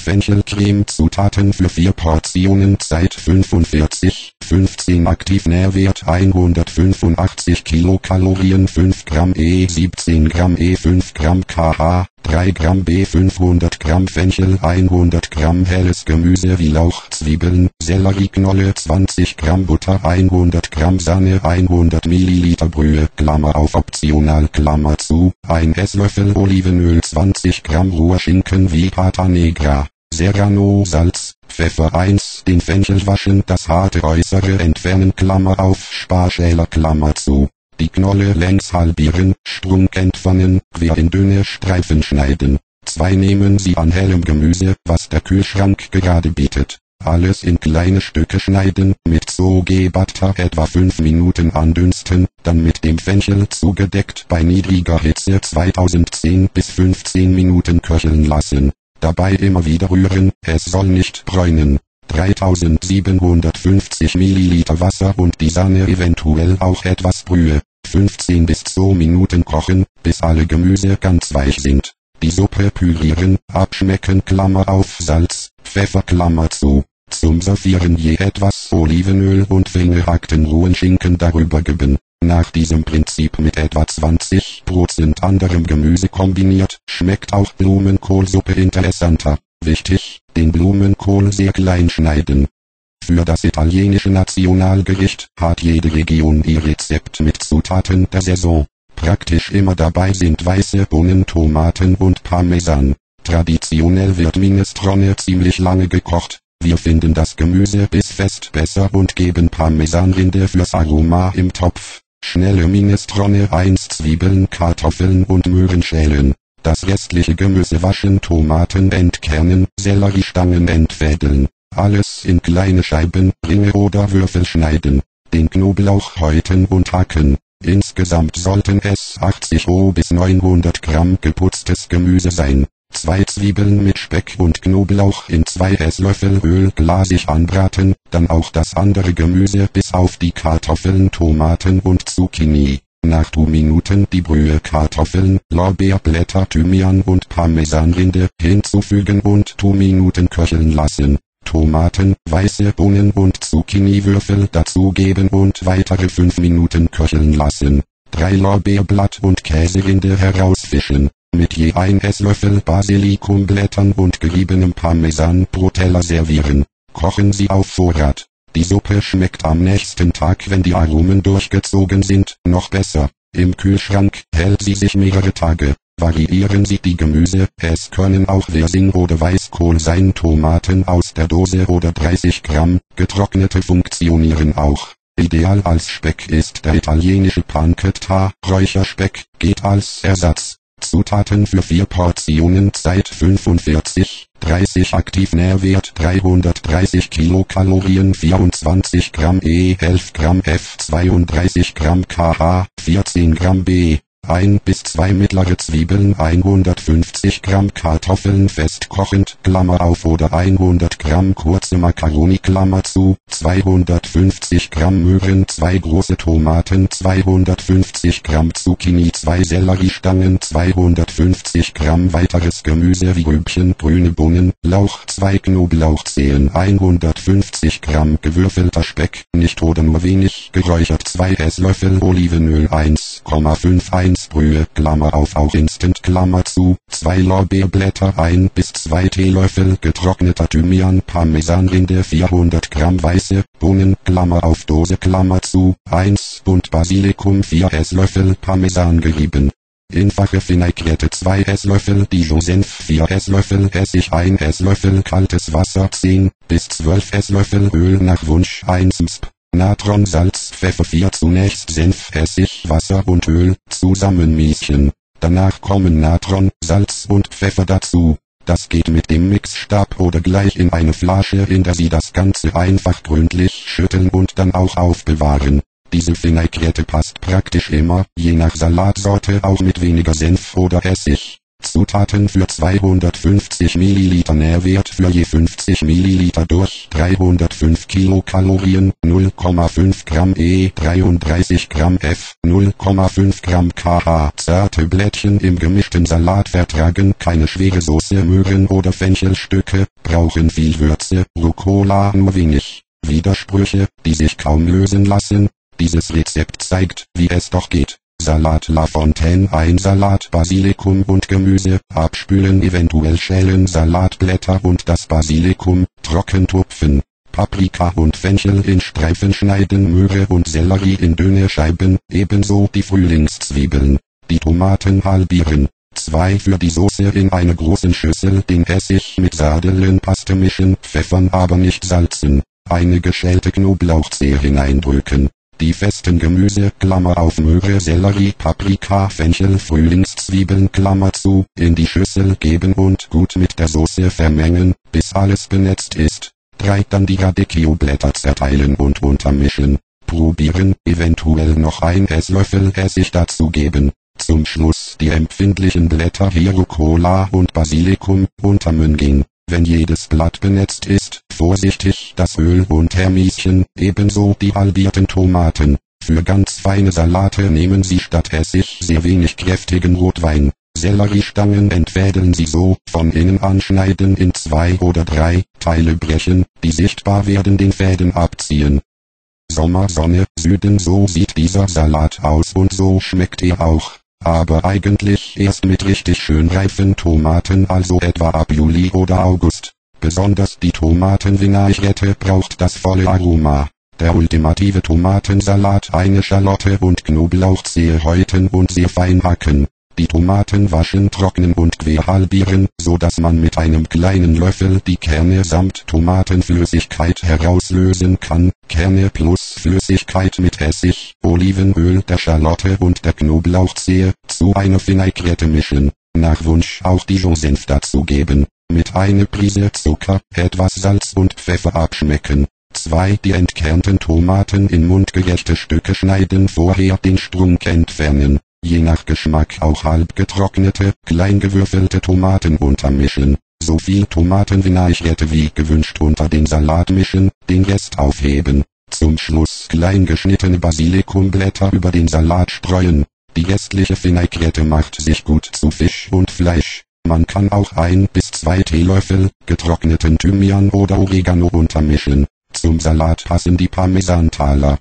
Fenchelcreme Zutaten für 4 Portionen Zeit 45, 15 Aktivnährwert 185 Kilokalorien 5 Gramm E 17 Gramm E 5 Gramm KH 3 Gramm B 500 Gramm Fenchel 100 Gramm helles Gemüse wie Lauch Zwiebeln Sellerieknolle 20 Gramm Butter 100 Gramm Sahne 100 Milliliter Brühe Klammer auf optional Klammer zu 1 Esslöffel Olivenöl 20 Gramm roher Schinken wie Pata Negra Serrano Salz Pfeffer 1. Den Fenchel waschen, das harte Äußere entfernen, Klammer auf, Sparschäler, Klammer zu. Die Knolle längs halbieren, Strunk entfernen, quer in dünne Streifen schneiden. 2. Nehmen Sie an hellem Gemüse, was der Kühlschrank gerade bietet. Alles in kleine Stücke schneiden, mit Soge Butter etwa 5 Minuten andünsten, dann mit dem Fenchel zugedeckt bei niedriger Hitze 2010 bis 15 Minuten köcheln lassen. Dabei immer wieder rühren, es soll nicht bräunen. 3750 Milliliter Wasser und die Sahne eventuell auch etwas Brühe. 15 bis 2 Minuten kochen, bis alle Gemüse ganz weich sind. Die Suppe pürieren, abschmecken Klammer auf Salz, Pfeffer Klammer zu. Zum Servieren je etwas Olivenöl und fehlgehackten rohen Schinken darüber geben. Nach diesem Prinzip mit etwa 20% anderem Gemüse kombiniert, schmeckt auch Blumenkohlsuppe interessanter. Wichtig, den Blumenkohl sehr klein schneiden. Für das italienische Nationalgericht hat jede Region ihr Rezept mit Zutaten der Saison. Praktisch immer dabei sind weiße Bohnen, Tomaten und Parmesan. Traditionell wird Minestrone ziemlich lange gekocht, wir finden das Gemüse bissfest besser und geben Parmesanrinde fürs Aroma im Topf. Schnelle Minestrone 1 Zwiebeln, Kartoffeln und Möhren schälen. Das restliche Gemüse waschen, Tomaten entkernen, Selleriestangen entfädeln. Alles in kleine Scheiben, Ringe oder Würfel schneiden. Den Knoblauch häuten und hacken. Insgesamt sollten es 80 bis 900 Gramm geputztes Gemüse sein. Zwei Zwiebeln mit Speck und Knoblauch in zwei Esslöffel Öl glasig anbraten, dann auch das andere Gemüse bis auf die Kartoffeln, Tomaten und Zucchini. Nach 2 Minuten die Brühe Kartoffeln, Lorbeerblätter, Thymian und Parmesanrinde hinzufügen und 2 Minuten köcheln lassen. Tomaten, weiße Bohnen und Zucchiniwürfel dazugeben und weitere 5 Minuten köcheln lassen. 3 Lorbeerblatt und Käserinde herausfischen mit je ein Esslöffel Basilikumblättern und geriebenem Parmesan pro Teller servieren. Kochen Sie auf Vorrat. Die Suppe schmeckt am nächsten Tag, wenn die Aromen durchgezogen sind, noch besser. Im Kühlschrank hält sie sich mehrere Tage. Variieren Sie die Gemüse, es können auch Wirsing oder Weißkohl sein, Tomaten aus der Dose oder 30 Gramm, getrocknete funktionieren auch. Ideal als Speck ist der italienische Pancetta, Räucherspeck, geht als Ersatz. Zutaten für 4 Portionen Zeit 45, 30 aktiv Nährwert 330 Kilokalorien 24 Gramm E 11 Gramm F 32 Gramm KH 14 Gramm B 1 bis 2 mittlere Zwiebeln 150 Gramm Kartoffeln festkochend Klammer auf oder 100 Gramm kurze Makaroni Klammer zu 250 Gramm Möhren 2 große Tomaten 250 Gramm Zucchini 2 Selleriestangen 250 Gramm weiteres Gemüse wie Rübchen grüne Bohnen Lauch 2 Knoblauchzehen 150 Gramm gewürfelter Speck nicht oder nur wenig geräuchert 2 Esslöffel Olivenöl 1,51 1 Brühe, Klammer auf auch Instant Klammer zu, 2 Lorbeerblätter 1 bis 2 Teelöffel getrockneter Thymian Parmesanrinde 400 Gramm weiße Bohnen, Klammer auf Dose Klammer zu, 1 und Basilikum 4 Esslöffel Parmesan gerieben. Einfache Vinaigrette 2 Esslöffel Dijon-Senf 4 Esslöffel Essig 1 Esslöffel kaltes Wasser 10 bis 12 Esslöffel Öl nach Wunsch 1 Msp. Natron, Salz, Pfeffer 4 zunächst Senf, Essig, Wasser und Öl, zusammenmischen. Danach kommen Natron, Salz und Pfeffer dazu. Das geht mit dem Mixstab oder gleich in eine Flasche, in der Sie das Ganze einfach gründlich schütteln und dann auch aufbewahren. Diese Vinaigrette passt praktisch immer, je nach Salatsorte auch mit weniger Senf oder Essig. Zutaten für 250 Milliliter Nährwert für je 50 Milliliter durch 305 Kilokalorien, 0,5 Gramm E, 33 Gramm F, 0,5 Gramm KH. Zarte Blättchen im gemischten Salat vertragen keine schwere Soße Möhren oder Fenchelstücke, brauchen viel Würze, Rucola nur wenig. Widersprüche, die sich kaum lösen lassen. Dieses Rezept zeigt, wie es doch geht. Salat La Fontaine ein Salat Basilikum und Gemüse, abspülen eventuell schälen Salatblätter und das Basilikum, trocken tupfen. Paprika und Fenchel in Streifen schneiden Möhre und Sellerie in dünne Scheiben, ebenso die Frühlingszwiebeln. Die Tomaten halbieren. 2 für die Soße in eine großen Schüssel den Essig mit Sardellenpaste mischen, pfeffern aber nicht salzen. Eine geschälte Knoblauchzehe hineindrücken. Die festen Gemüse, Klammer auf Möhre, Sellerie, Paprika, Fenchel, Frühlingszwiebeln, Klammer zu, in die Schüssel geben und gut mit der Soße vermengen, bis alles benetzt ist. 3. Dann die Radicchio-Blätter zerteilen und untermischen. Probieren, eventuell noch ein Esslöffel Essig dazugeben. Zum Schluss die empfindlichen Blätter Hirucola und Basilikum untermüngen. Wenn jedes Blatt benetzt ist, vorsichtig das Öl und Hermischen, ebenso die halbierten Tomaten. Für ganz feine Salate nehmen Sie statt Essig sehr wenig kräftigen Rotwein. Selleriestangen entfädeln Sie so, von innen anschneiden in zwei oder drei Teile brechen, die sichtbar werden den Fäden abziehen. Sommersonne, Süden so sieht dieser Salat aus und so schmeckt er auch aber eigentlich erst mit richtig schön reifen Tomaten also etwa ab Juli oder August. Besonders die Tomatenvinaigrette braucht das volle Aroma. Der ultimative Tomatensalat eine Schalotte und Knoblauchzehe häuten und sehr fein hacken. Die Tomaten waschen, trocknen und querhalbieren, so dass man mit einem kleinen Löffel die Kerne samt Tomatenflüssigkeit herauslösen kann. Kerne plus Flüssigkeit mit Essig, Olivenöl der Schalotte und der Knoblauchzehe zu einer Vinaigrette mischen. Nach Wunsch auch Dijon-Senf dazugeben. Mit einer Prise Zucker, etwas Salz und Pfeffer abschmecken. 2. Die entkernten Tomaten in mundgerechte Stücke schneiden vorher den Strunk entfernen je nach Geschmack auch halb getrocknete, kleingewürfelte Tomaten untermischen. So viel Tomatenvinaigrette wie gewünscht unter den Salat mischen, den Rest aufheben. Zum Schluss klein geschnittene Basilikumblätter über den Salat streuen. Die restliche Vinaigrette macht sich gut zu Fisch und Fleisch. Man kann auch ein bis zwei Teelöffel getrockneten Thymian oder Oregano untermischen. Zum Salat passen die Parmesantaler,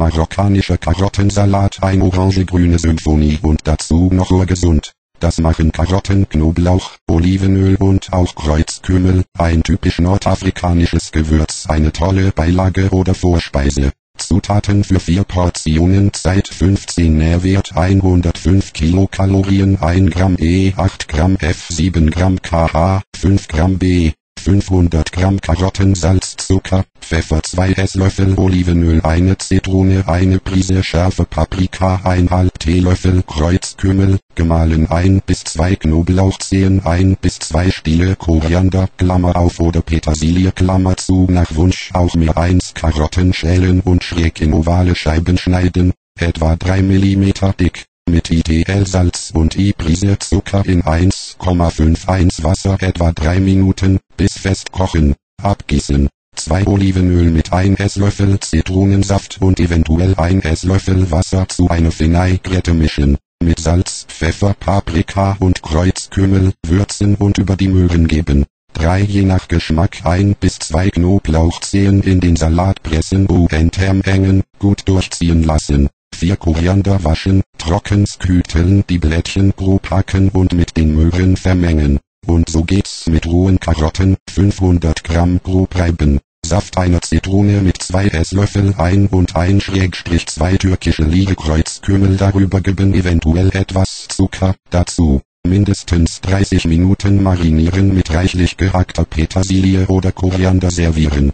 marokkanischer Karottensalat ein orange-grüne Symphonie und dazu noch urgesund. Das machen Karotten, Knoblauch, Olivenöl und auch Kreuzkümmel, ein typisch nordafrikanisches Gewürz, eine tolle Beilage oder Vorspeise. Zutaten für 4 Portionen Zeit 15 Nährwert 105 Kilokalorien 1 Gramm E 8 Gramm F 7 Gramm KH 5 Gramm B 500 Gramm Karotten Salz Zucker, Pfeffer 2 Esslöffel Olivenöl eine Zitrone eine Prise scharfe Paprika 1,5 Teelöffel Kreuzkümmel, gemahlen 1 bis 2 Knoblauchzehen 1 bis 2 Stiele Koriander Klammer auf oder Petersilie Klammer zu nach Wunsch auch mehr 1 Karotten schälen und schräg in ovale Scheiben schneiden, etwa 3 mm dick mit ITL Salz und I-Prise Zucker in 1,51 Wasser etwa 3 Minuten, bis fest kochen, abgießen. 2 Olivenöl mit 1 Esslöffel Zitronensaft und eventuell 1 Esslöffel Wasser zu einer Vinaigrette mischen. Mit Salz, Pfeffer, Paprika und Kreuzkümmel würzen und über die Möhren geben. 3 je nach Geschmack 1 bis 2 Knoblauchzehen in den Salat pressen und engen, gut durchziehen lassen. 4 Koriander waschen, trocken sküteln die Blättchen grob hacken und mit den Möhren vermengen. Und so geht's mit rohen Karotten, 500 Gramm grob reiben. Saft einer Zitrone mit 2 Esslöffel ein und ein Schrägstrich 2 türkische Liegekreuzkümmel darüber geben eventuell etwas Zucker dazu. Mindestens 30 Minuten marinieren mit reichlich gehackter Petersilie oder Koriander servieren.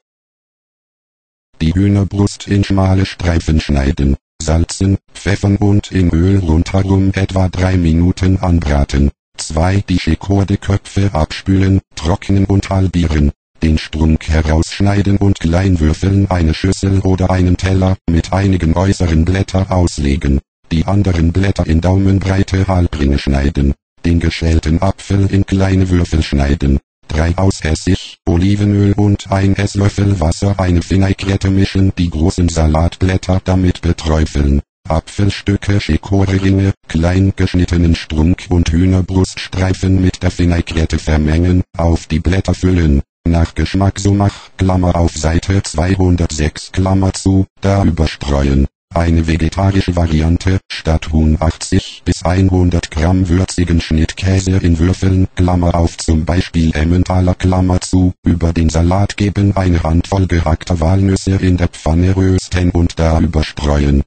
Die Hühnerbrust in schmale Streifen schneiden salzen, pfeffern und in Öl rundherum etwa 3 Minuten anbraten. 2. Die Schekorde-Köpfe abspülen, trocknen und halbieren. Den Strunk herausschneiden und klein würfeln eine Schüssel oder einen Teller mit einigen äußeren Blätter auslegen. Die anderen Blätter in Daumenbreite Halbringe schneiden. Den geschälten Apfel in kleine Würfel schneiden. 3 aus Essig, Olivenöl und ein Esslöffel Wasser eine Vinaigrette mischen, die großen Salatblätter damit beträufeln. Apfelstücke Chicorée-Ringe, klein geschnittenen Strunk und Hühnerbruststreifen mit der Vinaigrette vermengen, auf die Blätter füllen. Nach Geschmack so mach, Klammer auf Seite 206 Klammer zu, da überstreuen eine vegetarische Variante, statt Huhn 80 bis 100 Gramm würzigen Schnittkäse in Würfeln, Klammer auf zum Beispiel Emmentaler Klammer zu, über den Salat geben eine Handvoll gehackter Walnüsse in der Pfanne rösten und darüber streuen.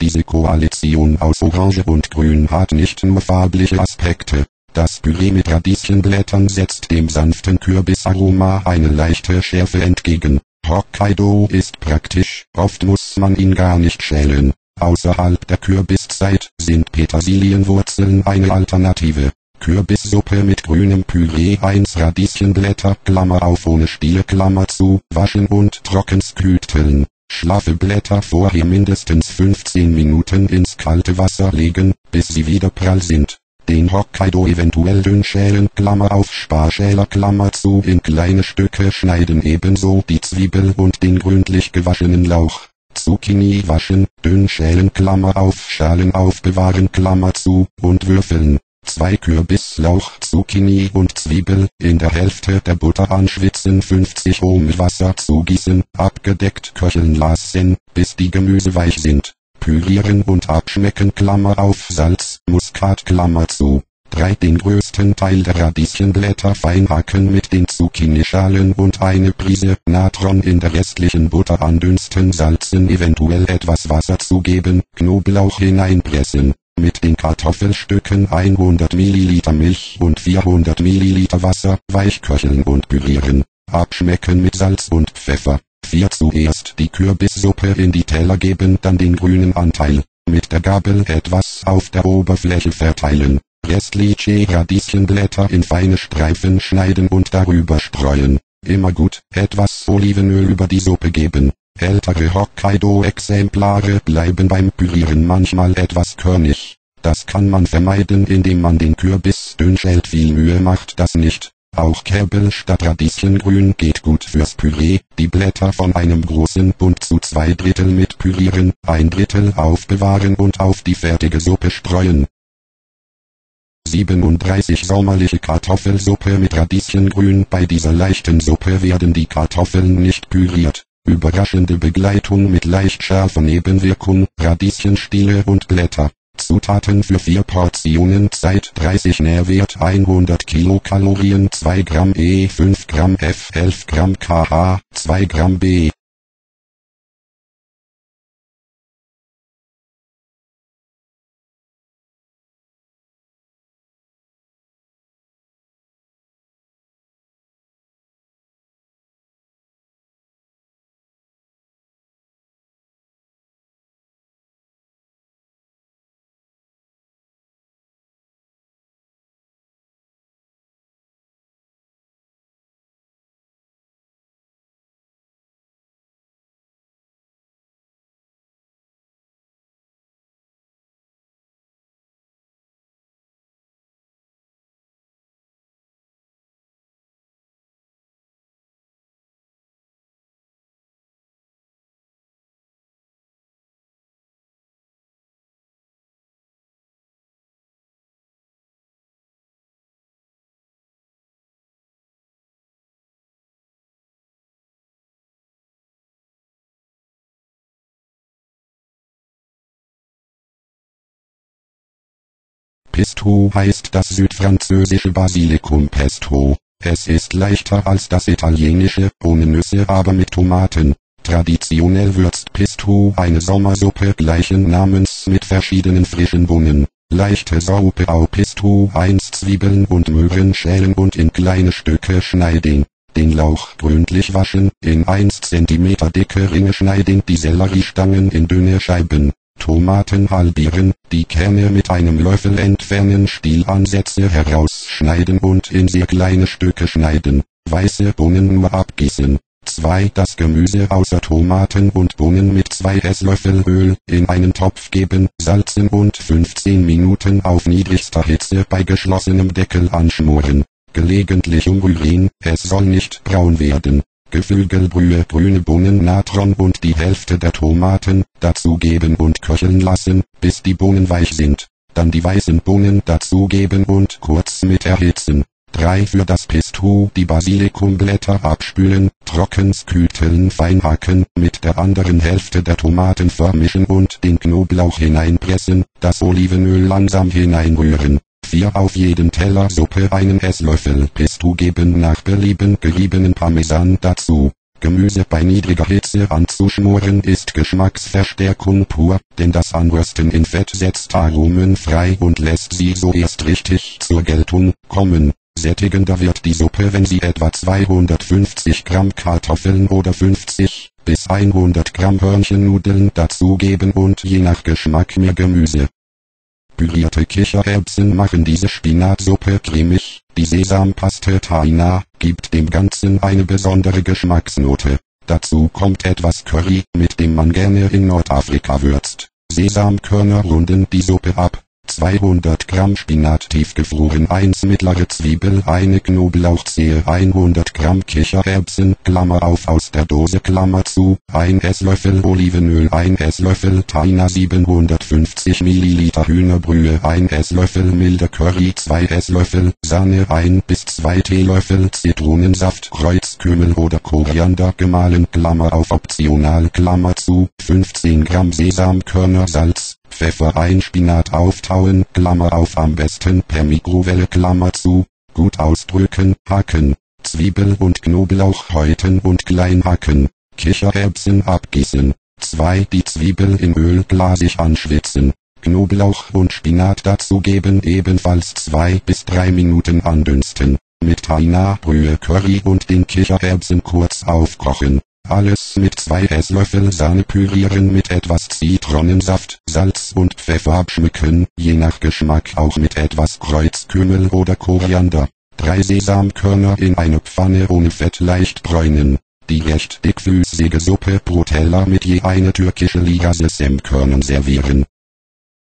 Diese Koalition aus Orange und Grün hat nicht nur farbliche Aspekte, das Püree mit Radieschenblättern setzt dem sanften Kürbisaroma eine leichte Schärfe entgegen. Hokkaido ist praktisch, oft muss man ihn gar nicht schälen. Außerhalb der Kürbiszeit sind Petersilienwurzeln eine Alternative. Kürbissuppe mit grünem Püree 1 Radieschenblätter, Klammer auf ohne Stiele, Klammer zu, waschen und trockensküteln. Schlaffe Blätter vorher mindestens 15 Minuten ins kalte Wasser legen, bis sie wieder prall sind. Den Hokkaido eventuell dünn schälen, Klammer auf Sparschäler, Klammer zu, in kleine Stücke schneiden ebenso die Zwiebel und den gründlich gewaschenen Lauch. Zucchini waschen, dünn Klammer auf, Schalen aufbewahren, Klammer zu, und würfeln. Zwei Kürbislauch, Zucchini und Zwiebel, in der Hälfte der Butter anschwitzen 50 Ohm Wasser zugießen, abgedeckt köcheln lassen, bis die Gemüse weich sind. Pürieren und abschmecken Klammer auf Salz, Muskat Klammer zu. 3. Den größten Teil der Radieschenblätter fein hacken mit den Zucchini-Schalen und eine Prise Natron in der restlichen Butter andünsten salzen eventuell etwas Wasser zugeben, Knoblauch hineinpressen. Mit den Kartoffelstücken 100 ml Milch und 400 ml Wasser weich köcheln und pürieren. Abschmecken mit Salz und Pfeffer. 4. Zuerst die Kürbissuppe in die Teller geben, dann den grünen Anteil. Mit der Gabel etwas auf der Oberfläche verteilen. Restliche Radieschenblätter in feine Streifen schneiden und darüber streuen. Immer gut, etwas Olivenöl über die Suppe geben. Ältere Hokkaido-Exemplare bleiben beim Pürieren manchmal etwas körnig. Das kann man vermeiden indem man den Kürbis dünn schält viel Mühe macht das nicht. Auch Kerbel statt Radieschengrün geht gut fürs Püree, die Blätter von einem großen Bund zu zwei Drittel mit pürieren, ein Drittel aufbewahren und auf die fertige Suppe streuen. 37 Sommerliche Kartoffelsuppe mit Radieschengrün Bei dieser leichten Suppe werden die Kartoffeln nicht püriert. Überraschende Begleitung mit leicht scharfer Nebenwirkung, Radieschenstiele und Blätter. Zutaten für 4 Portionen Zeit 30 Nährwert 100 Kilokalorien 2 Gramm E 5 Gramm F 11 Gramm KH 2 Gramm B Pesto heißt das südfranzösische Basilikum Pesto. Es ist leichter als das italienische, ohne Nüsse aber mit Tomaten. Traditionell würzt Pesto eine Sommersuppe gleichen Namens mit verschiedenen frischen Bohnen. Leichte Saupe au Pesto 1 Zwiebeln und Möhren schälen und in kleine Stücke schneiden. Den Lauch gründlich waschen, in 1 cm dicke Ringe schneiden die Selleriestangen in dünne Scheiben. Tomaten halbieren, die Kerne mit einem Löffel entfernen, Stielansätze herausschneiden und in sehr kleine Stücke schneiden. Weiße Bohnen nur abgießen. 2. Das Gemüse außer Tomaten und Bohnen mit 2 Esslöffel Öl in einen Topf geben, salzen und 15 Minuten auf niedrigster Hitze bei geschlossenem Deckel anschmoren. Gelegentlich umrühren, es soll nicht braun werden. Geflügelbrühe, grüne Bohnen, Natron und die Hälfte der Tomaten dazugeben und köcheln lassen, bis die Bohnen weich sind. Dann die weißen Bohnen dazugeben und kurz mit erhitzen. 3. Für das Pesto die Basilikumblätter abspülen, trocken sküteln fein hacken, mit der anderen Hälfte der Tomaten vermischen und den Knoblauch hineinpressen, das Olivenöl langsam hineinrühren. 4 auf jeden Teller Suppe einen Esslöffel Pesto geben nach Belieben geriebenen Parmesan dazu. Gemüse bei niedriger Hitze anzuschmoren ist Geschmacksverstärkung pur, denn das Anrösten in Fett setzt Aromen frei und lässt sie so erst richtig zur Geltung kommen. Sättigender wird die Suppe, wenn sie etwa 250 Gramm Kartoffeln oder 50 bis 100 Gramm Hörnchennudeln dazugeben und je nach Geschmack mehr Gemüse. Pürierte Kichererbsen machen diese Spinatsuppe cremig, die Sesampaste Taina gibt dem Ganzen eine besondere Geschmacksnote. Dazu kommt etwas Curry, mit dem man gerne in Nordafrika würzt. Sesamkörner runden die Suppe ab. 200 Gramm Spinat tiefgefroren 1 mittlere Zwiebel eine Knoblauchzehe 100 Gramm Kichererbsen Klammer auf aus der Dose Klammer zu 1 Esslöffel Olivenöl 1 Esslöffel Taina 750 Milliliter Hühnerbrühe 1 Esslöffel milde Curry 2 Esslöffel Sahne 1 bis 2 Teelöffel Zitronensaft Kreuzkümmel oder Koriander gemahlen Klammer auf optional Klammer zu 15 Gramm Sesamkörner Salz Pfeffer ein Spinat auftauen, Klammer auf am besten per Mikrowelle Klammer zu, gut ausdrücken, hacken, Zwiebel und Knoblauch häuten und klein hacken, Kichererbsen abgießen, 2 die Zwiebel in Öl glasig anschwitzen, Knoblauch und Spinat dazugeben ebenfalls 2 bis 3 Minuten andünsten, mit Taina Brühe Curry und den Kichererbsen kurz aufkochen, alles mit zwei Esslöffel Sahne pürieren mit etwas Zitronensaft, Salz und Pfeffer abschmücken, je nach Geschmack auch mit etwas Kreuzkümmel oder Koriander. Drei Sesamkörner in eine Pfanne ohne Fett leicht bräunen. Die recht dickfüßige Suppe pro Teller mit je eine türkische Liga Sesamkörnern servieren.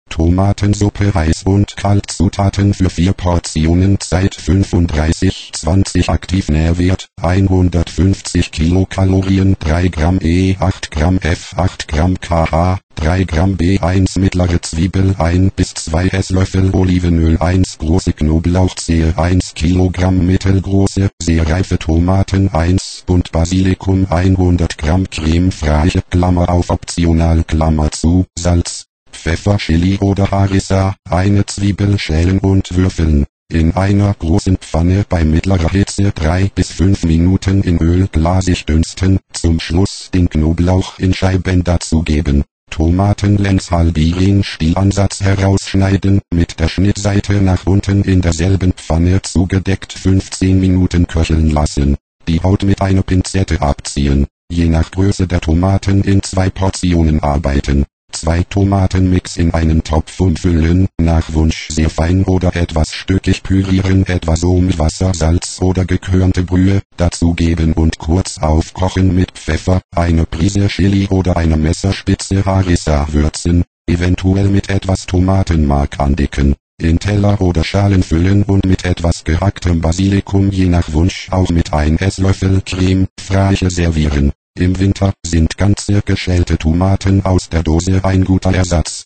Tomatensuppe heiß und kalt Zutaten für 4 Portionen Zeit 35 20 aktiv Nährwert 150 Kilokalorien 3 Gramm E 8 Gramm F 8 Gramm KH 3 Gramm B1 mittlere Zwiebel 1 bis 2 Esslöffel Olivenöl 1 große Knoblauchzehe 1 Kilogramm mittelgroße sehr reife Tomaten 1 und Basilikum 100 Gramm Creme fraiche Klammer auf optional Klammer zu Salz Pfeffer, Chili oder Harissa, eine Zwiebel schälen und würfeln. In einer großen Pfanne bei mittlerer Hitze 3 bis 5 Minuten in Öl glasig dünsten, zum Schluss den Knoblauch in Scheiben dazugeben. Tomaten längs halbieren Stielansatz herausschneiden, mit der Schnittseite nach unten in derselben Pfanne zugedeckt 15 Minuten köcheln lassen. Die Haut mit einer Pinzette abziehen. Je nach Größe der Tomaten in zwei Portionen arbeiten. Zwei Tomatenmix in einen Topf umfüllen, nach Wunsch sehr fein oder etwas stückig pürieren, etwa so mit Wasser, Salz oder gekörnte Brühe, dazugeben und kurz aufkochen mit Pfeffer, eine Prise Chili oder eine Messerspitze Harissa würzen, eventuell mit etwas Tomatenmark andicken, in Teller oder Schalen füllen und mit etwas gehacktem Basilikum je nach Wunsch auch mit ein Esslöffel Creme, Fraiche servieren. Im Winter sind ganze geschälte Tomaten aus der Dose ein guter Ersatz.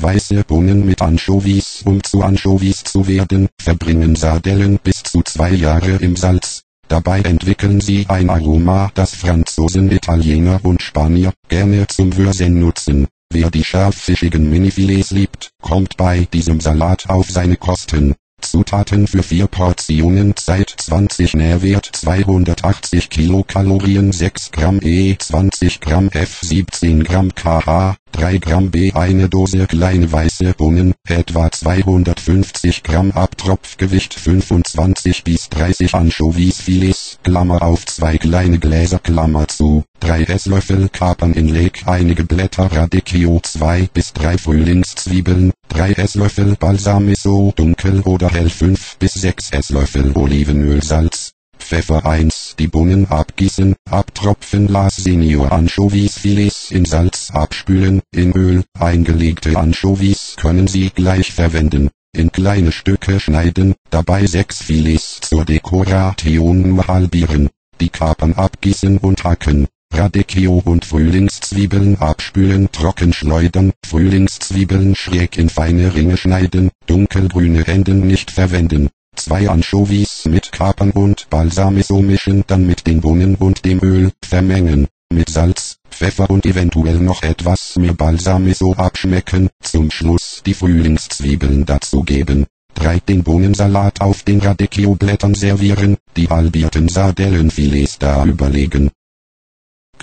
Weiße Bohnen mit Anchovies Um zu Anchovies zu werden, verbringen Sardellen bis zu zwei Jahre im Salz. Dabei entwickeln sie ein Aroma, das Franzosen, Italiener und Spanier gerne zum Würzen nutzen. Wer die scharffischigen Minifilets liebt, kommt bei diesem Salat auf seine Kosten. Zutaten für 4 Portionen Zeit 20 Nährwert 280 Kilokalorien 6 Gramm E 20 Gramm F 17 Gramm KH 3 Gramm B eine Dose kleine weiße Bohnen, etwa 250 Gramm Abtropfgewicht 25 bis 30 Anchoviesfilets, Klammer auf 2 kleine Gläser Klammer zu, 3 Esslöffel Kapern in Leg einige Blätter Radicchio 2 bis 3 Frühlingszwiebeln, 3 Esslöffel Balsamiso dunkel oder hell 5 bis 6 Esslöffel Olivenöl Salz, Pfeffer 1, die Bohnen abgießen, abtropfen Las Senior Anchoviesfilets in Salz abspülen, in Öl, eingelegte Anchovies können Sie gleich verwenden, in kleine Stücke schneiden, dabei 6 Filets zur Dekoration halbieren, die Kapern abgießen und hacken. Radicchio und Frühlingszwiebeln abspülen, trocken schleudern, Frühlingszwiebeln schräg in feine Ringe schneiden, dunkelgrüne Enden nicht verwenden, Zwei Anchovies mit Kapern und Balsamico mischen, dann mit den Bohnen und dem Öl vermengen. Mit Salz, Pfeffer und eventuell noch etwas mehr Balsamico abschmecken. Zum Schluss die Frühlingszwiebeln dazugeben. 3. Den Bohnensalat auf den Radicchio-Blättern servieren, die halbierten Sardellenfilets darüber legen.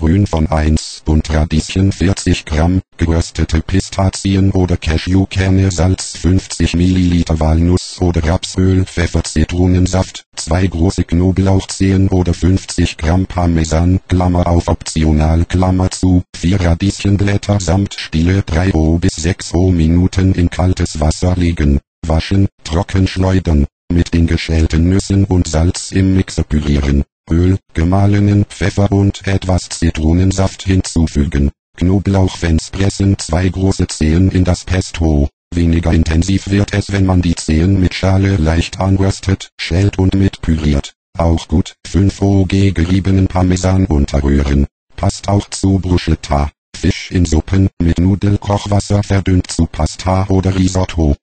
Grün von 1 und Radieschen 40 Gramm, geröstete Pistazien oder Cashewkerne Salz 50 Milliliter Walnuss oder Rapsöl Pfeffer Zitronensaft, 2 große Knoblauchzehen oder 50 Gramm Parmesan, Klammer auf optional Klammer zu, 4 Radieschenblätter samt Stiele 3 bis 6 Minuten in kaltes Wasser legen, waschen, trocken schleudern, mit den geschälten Nüssen und Salz im Mixer pürieren. Öl, gemahlenen Pfeffer und etwas Zitronensaft hinzufügen. Knoblauchfans pressen zwei große Zehen in das Pesto. Weniger intensiv wird es wenn man die Zehen mit Schale leicht anröstet, schält und mit püriert. Auch gut, 5 OG geriebenen Parmesan unterrühren. Passt auch zu Bruschetta. Fisch in Suppen mit Nudelkochwasser verdünnt zu Pasta oder Risotto.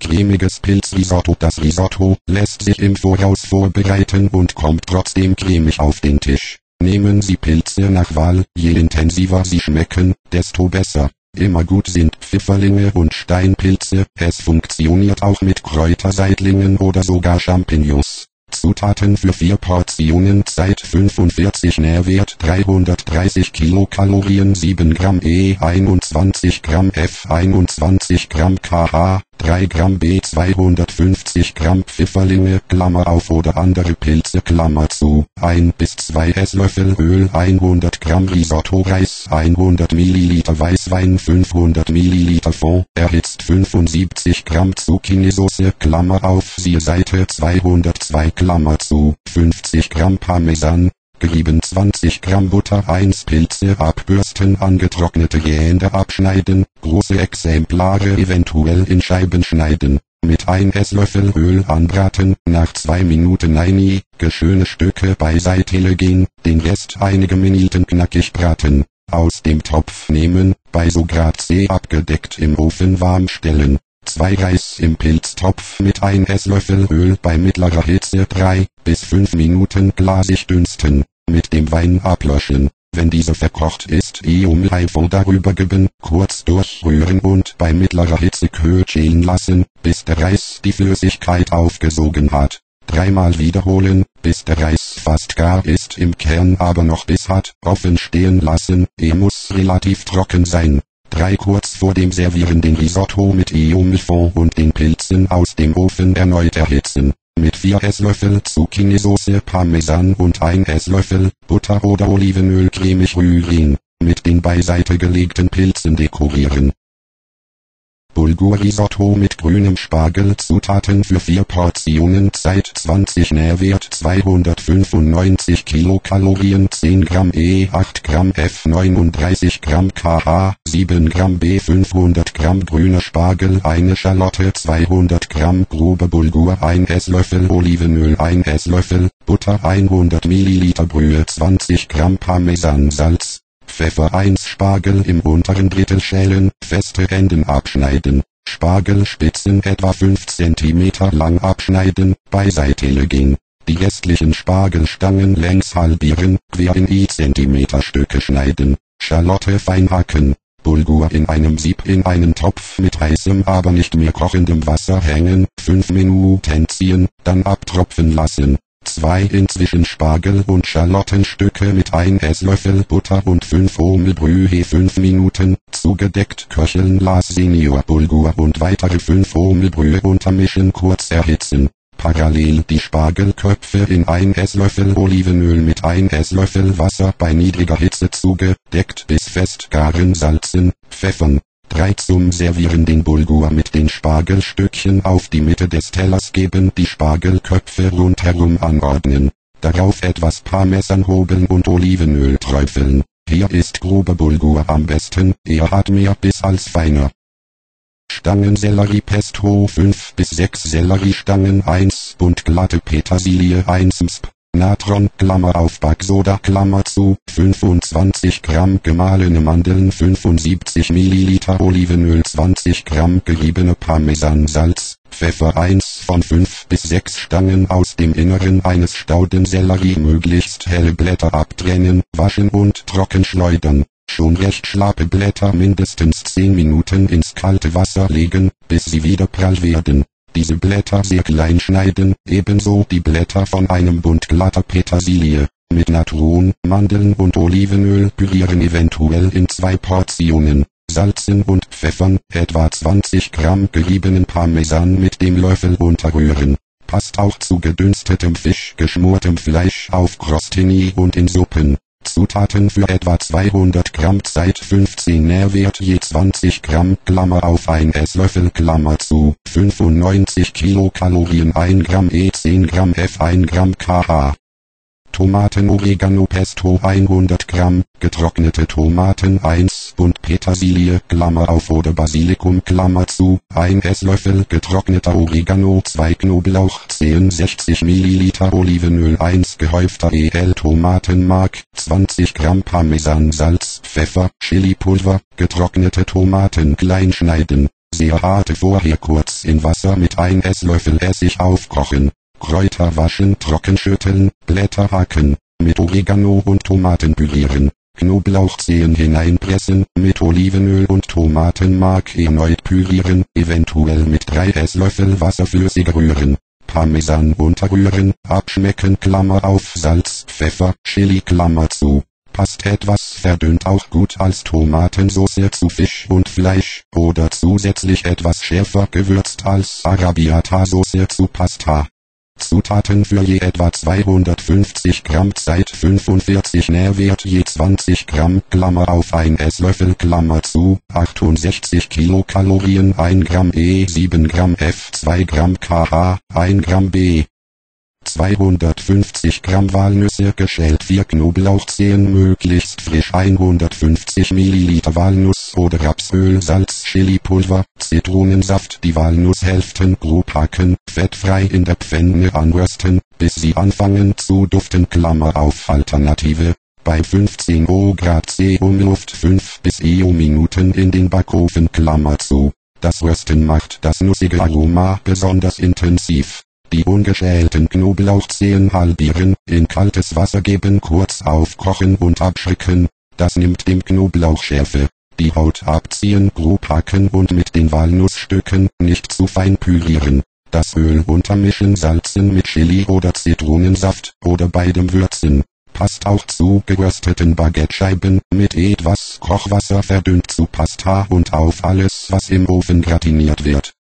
Cremiges Pilzrisotto Das Risotto lässt sich im Voraus vorbereiten und kommt trotzdem cremig auf den Tisch. Nehmen Sie Pilze nach Wahl, je intensiver sie schmecken, desto besser. Immer gut sind Pfifferlinge und Steinpilze, es funktioniert auch mit Kräuterseitlingen oder sogar Champignons. Zutaten für 4 Portionen Zeit 45 Nährwert 330 Kilokalorien 7 Gramm E 21 Gramm F 21 Gramm KH 3 Gramm B 250 Gramm Pfifferlinge Klammer auf oder andere Pilze Klammer zu. 1 bis 2 Esslöffel Öl 100 Gramm Risotto Reis 100 Milliliter Weißwein 500 Milliliter Fond erhitzt 75 Gramm Zucchinisauce Klammer auf siehe Seite 202 Klammer zu. 50 Gramm Parmesan gerieben 20 Gramm Butter 1 Pilze abbürsten angetrocknete Jähne abschneiden, große Exemplare eventuell in Scheiben schneiden, mit 1 Esslöffel Öl anbraten, nach 2 Minuten eine, geschöne Stücke beiseite legen, den Rest einige Minuten knackig braten, aus dem Topf nehmen, bei so Grad C abgedeckt im Ofen warm stellen. 2 Reis im Pilztopf mit 1 Esslöffel Öl bei mittlerer Hitze 3 bis 5 Minuten glasig dünsten, mit dem Wein ablöschen. Wenn diese verkocht ist, Iumleifung darüber geben, kurz durchrühren und bei mittlerer Hitze köcheln lassen, bis der Reis die Flüssigkeit aufgesogen hat. Dreimal wiederholen, bis der Reis fast gar ist im Kern aber noch Biss hat, offen stehen lassen, er muss relativ trocken sein. 3 kurz vor dem Servieren den Risotto mit Iumilfond und den Pilzen aus dem Ofen erneut erhitzen. Mit 4 Esslöffel Zucchinisauce Parmesan und 1 Esslöffel Butter oder Olivenöl cremig rühren. Mit den beiseite gelegten Pilzen dekorieren. Bulgur-Risotto mit grünem Spargel Zutaten für 4 Portionen Zeit 20 Nährwert 295 Kilokalorien 10 Gramm E 8 Gramm F 39 Gramm KH 7 Gramm B 500 Gramm grüner Spargel eine Schalotte 200 Gramm grobe Bulgur 1 Esslöffel Olivenöl 1 Esslöffel Butter 100 Milliliter Brühe 20 Gramm Parmesansalz Pfeffer 1 Spargel im unteren Drittel schälen, feste Enden abschneiden, Spargelspitzen etwa 5 cm lang abschneiden, beiseite legen. Die restlichen Spargelstangen längs halbieren, quer in i cm Stücke schneiden, Schalotte fein hacken, Bulgur in einem Sieb in einen Topf mit heißem aber nicht mehr kochendem Wasser hängen, 5 Minuten ziehen, dann abtropfen lassen, 2 inzwischen Spargel und Schalottenstücke mit 1 Esslöffel Butter und 5 Omel Brühe 5 Minuten, zugedeckt köcheln las Senior Bulgur und weitere 5 Omel Brühe untermischen kurz erhitzen. Parallel die Spargelköpfe in 1 Esslöffel Olivenöl mit 1 Esslöffel Wasser bei niedriger Hitze zugedeckt bis fest garen salzen, pfeffern. 3 zum Servieren den Bulgur mit den Spargelstückchen auf die Mitte des Tellers geben, die Spargelköpfe rundherum anordnen. Darauf etwas Parmesan hobeln und Olivenöl träufeln. Hier ist grobe Bulgur am besten, er hat mehr Biss als feiner. Stangensellerie Pesto 5 bis 6 Selleriestangen 1 und glatte Petersilie 1 Msp. Natron, Klammer auf Backsoda, Klammer zu, 25 Gramm gemahlene Mandeln, 75 Milliliter Olivenöl, 20 Gramm geriebene Parmesansalz, Pfeffer 1 von 5 bis 6 Stangen aus dem Inneren eines Staudensellerie möglichst helle Blätter abtrennen, waschen und trocken schleudern. Schon recht schlappe Blätter mindestens 10 Minuten ins kalte Wasser legen, bis sie wieder prall werden. Diese Blätter sehr klein schneiden, ebenso die Blätter von einem Bund glatter Petersilie. Mit Natron, Mandeln und Olivenöl pürieren eventuell in zwei Portionen. Salzen und Pfeffern, etwa 20 Gramm geriebenen Parmesan mit dem Löffel unterrühren. Passt auch zu gedünstetem Fisch, geschmortem Fleisch auf Crostini und in Suppen. Zutaten für etwa 200 Gramm Zeit 15 Nährwert je 20 Gramm Klammer auf ein Esslöffel Klammer zu 95 Kilokalorien 1 Gramm E 10 Gramm F 1 Gramm KH Tomaten Oregano Pesto 100 Gramm, getrocknete Tomaten 1 und Petersilie Klammer auf oder Basilikum Klammer zu, 1 Esslöffel getrockneter Oregano 2 Knoblauch 10 60 Milliliter Olivenöl 1 gehäufter EL Tomatenmark 20 Gramm Parmesansalz Pfeffer Chilipulver getrocknete Tomaten klein schneiden sehr harte vorher kurz in Wasser mit 1 Esslöffel Essig aufkochen Kräuter waschen, trocken schütteln, Blätter hacken, mit Oregano und Tomaten pürieren, Knoblauchzehen hineinpressen, mit Olivenöl und Tomatenmark erneut pürieren, eventuell mit 3 Esslöffel Wasser flüssig rühren. Parmesan unterrühren, abschmecken Klammer auf Salz, Pfeffer, Chili Klammer zu. Passt etwas verdünnt auch gut als Tomatensauce zu Fisch und Fleisch, oder zusätzlich etwas schärfer gewürzt als Arabiata-Sauce zu Pasta. Zutaten für je etwa 250 Gramm Zeit 45 Nährwert je 20 Gramm Klammer auf ein Esslöffel Klammer zu 68 Kilokalorien 1 Gramm E 7 Gramm F 2 Gramm KH 1 Gramm B 250 Gramm Walnüsse geschält 4 Knoblauchzehen möglichst frisch 150 Milliliter Walnuss oder Rapsöl Salz Chilipulver Zitronensaft die Walnusshälften grob hacken fettfrei in der Pfanne anrösten bis sie anfangen zu duften Klammer auf Alternative bei 15 Grad C Umluft 5 bis EU Minuten in den Backofen Klammer zu. Das Rösten macht das nussige Aroma besonders intensiv. Die ungeschälten Knoblauchzehen halbieren, in kaltes Wasser geben kurz aufkochen und abschrecken, das nimmt dem Knoblauch Schärfe. Die Haut abziehen, grob hacken und mit den Walnussstücken nicht zu fein pürieren. Das Öl untermischen, salzen mit Chili oder Zitronensaft oder beidem würzen. Passt auch zu gerösteten Baguettescheiben mit etwas Kochwasser verdünnt zu Pasta und auf alles, was im Ofen gratiniert wird.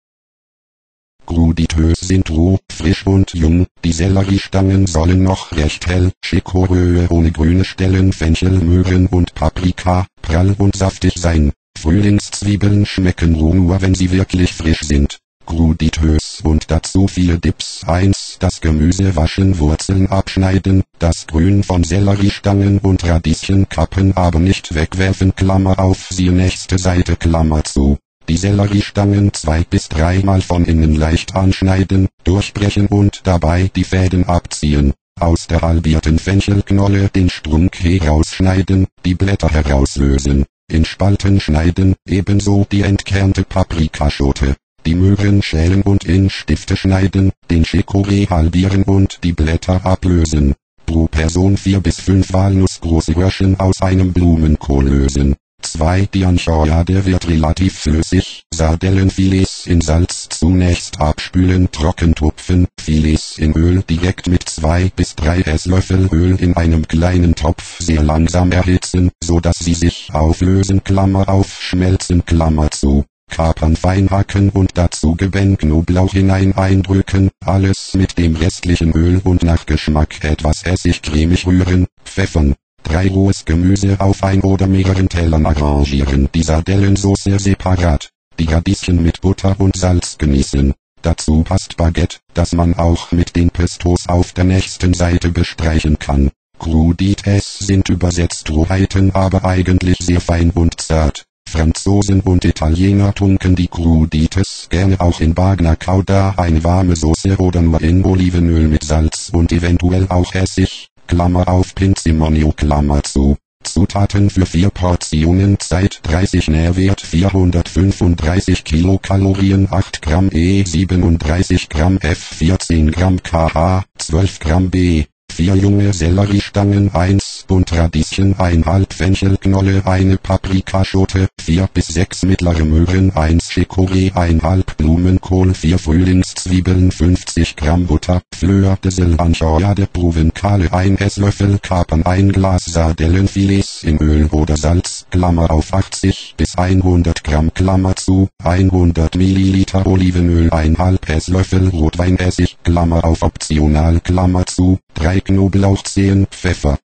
Cruditös sind roh, frisch und jung, die Selleriestangen sollen noch recht hell, Chicoröe ohne grüne Stellen, Fenchel, Möhren und Paprika, prall und saftig sein. Frühlingszwiebeln schmecken roh nur wenn sie wirklich frisch sind. Cruditös und dazu viele Dips 1. Das Gemüse waschen, Wurzeln abschneiden, das Grün von Selleriestangen und Radieschen kappen aber nicht wegwerfen Klammer auf siehe nächste Seite Klammer zu. Die Selleriestangen zwei bis dreimal von innen leicht anschneiden, durchbrechen und dabei die Fäden abziehen. Aus der halbierten Fenchelknolle den Strunk herausschneiden, die Blätter herauslösen, in Spalten schneiden, ebenso die entkernte Paprikaschote. Die Möhren schälen und in Stifte schneiden, den Chicorée halbieren und die Blätter ablösen. Pro Person vier bis fünf Walnussgroße Röschen aus einem Blumenkohl lösen. 2. Die Anchoade wird relativ flüssig. Sardellenfilets in Salz zunächst abspülen, trocken tupfen, Filets in Öl direkt mit 2 bis 3 Esslöffel Öl in einem kleinen Topf sehr langsam erhitzen, so dass sie sich auflösen, Klammer auf, schmelzen, Klammer zu. Kapern fein hacken und dazu Gebäck Knoblauch hinein eindrücken, alles mit dem restlichen Öl und nach Geschmack etwas Essig cremig rühren, pfeffern, Drei rohes Gemüse auf ein oder mehreren Tellern arrangieren. Die Sardellensauce separat. Die Radieschen mit Butter und Salz genießen. Dazu passt Baguette, das man auch mit den Pestos auf der nächsten Seite bestreichen kann. Crudités sind übersetzt Rohheiten aber eigentlich sehr fein und zart. Franzosen und Italiener tunken die Crudités gerne auch in Bagna Cauda, eine warme Soße oder nur in Olivenöl mit Salz und eventuell auch Essig. Klammer auf Pinzimonio Klammer zu. Zutaten für 4 Portionen Zeit 30 Nährwert 435 Kilokalorien 8 Gramm E 37 Gramm F 14 Gramm KH 12 Gramm B 4 junge Selleriestangen 1 Bund Radieschen 1,5 Fenchelknolle eine Paprikaschote 4 bis 6 mittlere Möhren 1 Chicorée 1,5 Blumenkohl 4 Frühlingszwiebeln 50 Gramm Butter Fleur de Sel Anchoade Provencale 1 Esslöffel Kapern 1 Glas Sardellenfilets in Öl oder Salz Klammer auf 80 bis 100 Gramm Klammer zu 100 Milliliter Olivenöl 1,5 Esslöffel Rotweinessig Klammer auf optional Klammer zu 3 Knoblauchzehen Pfeffer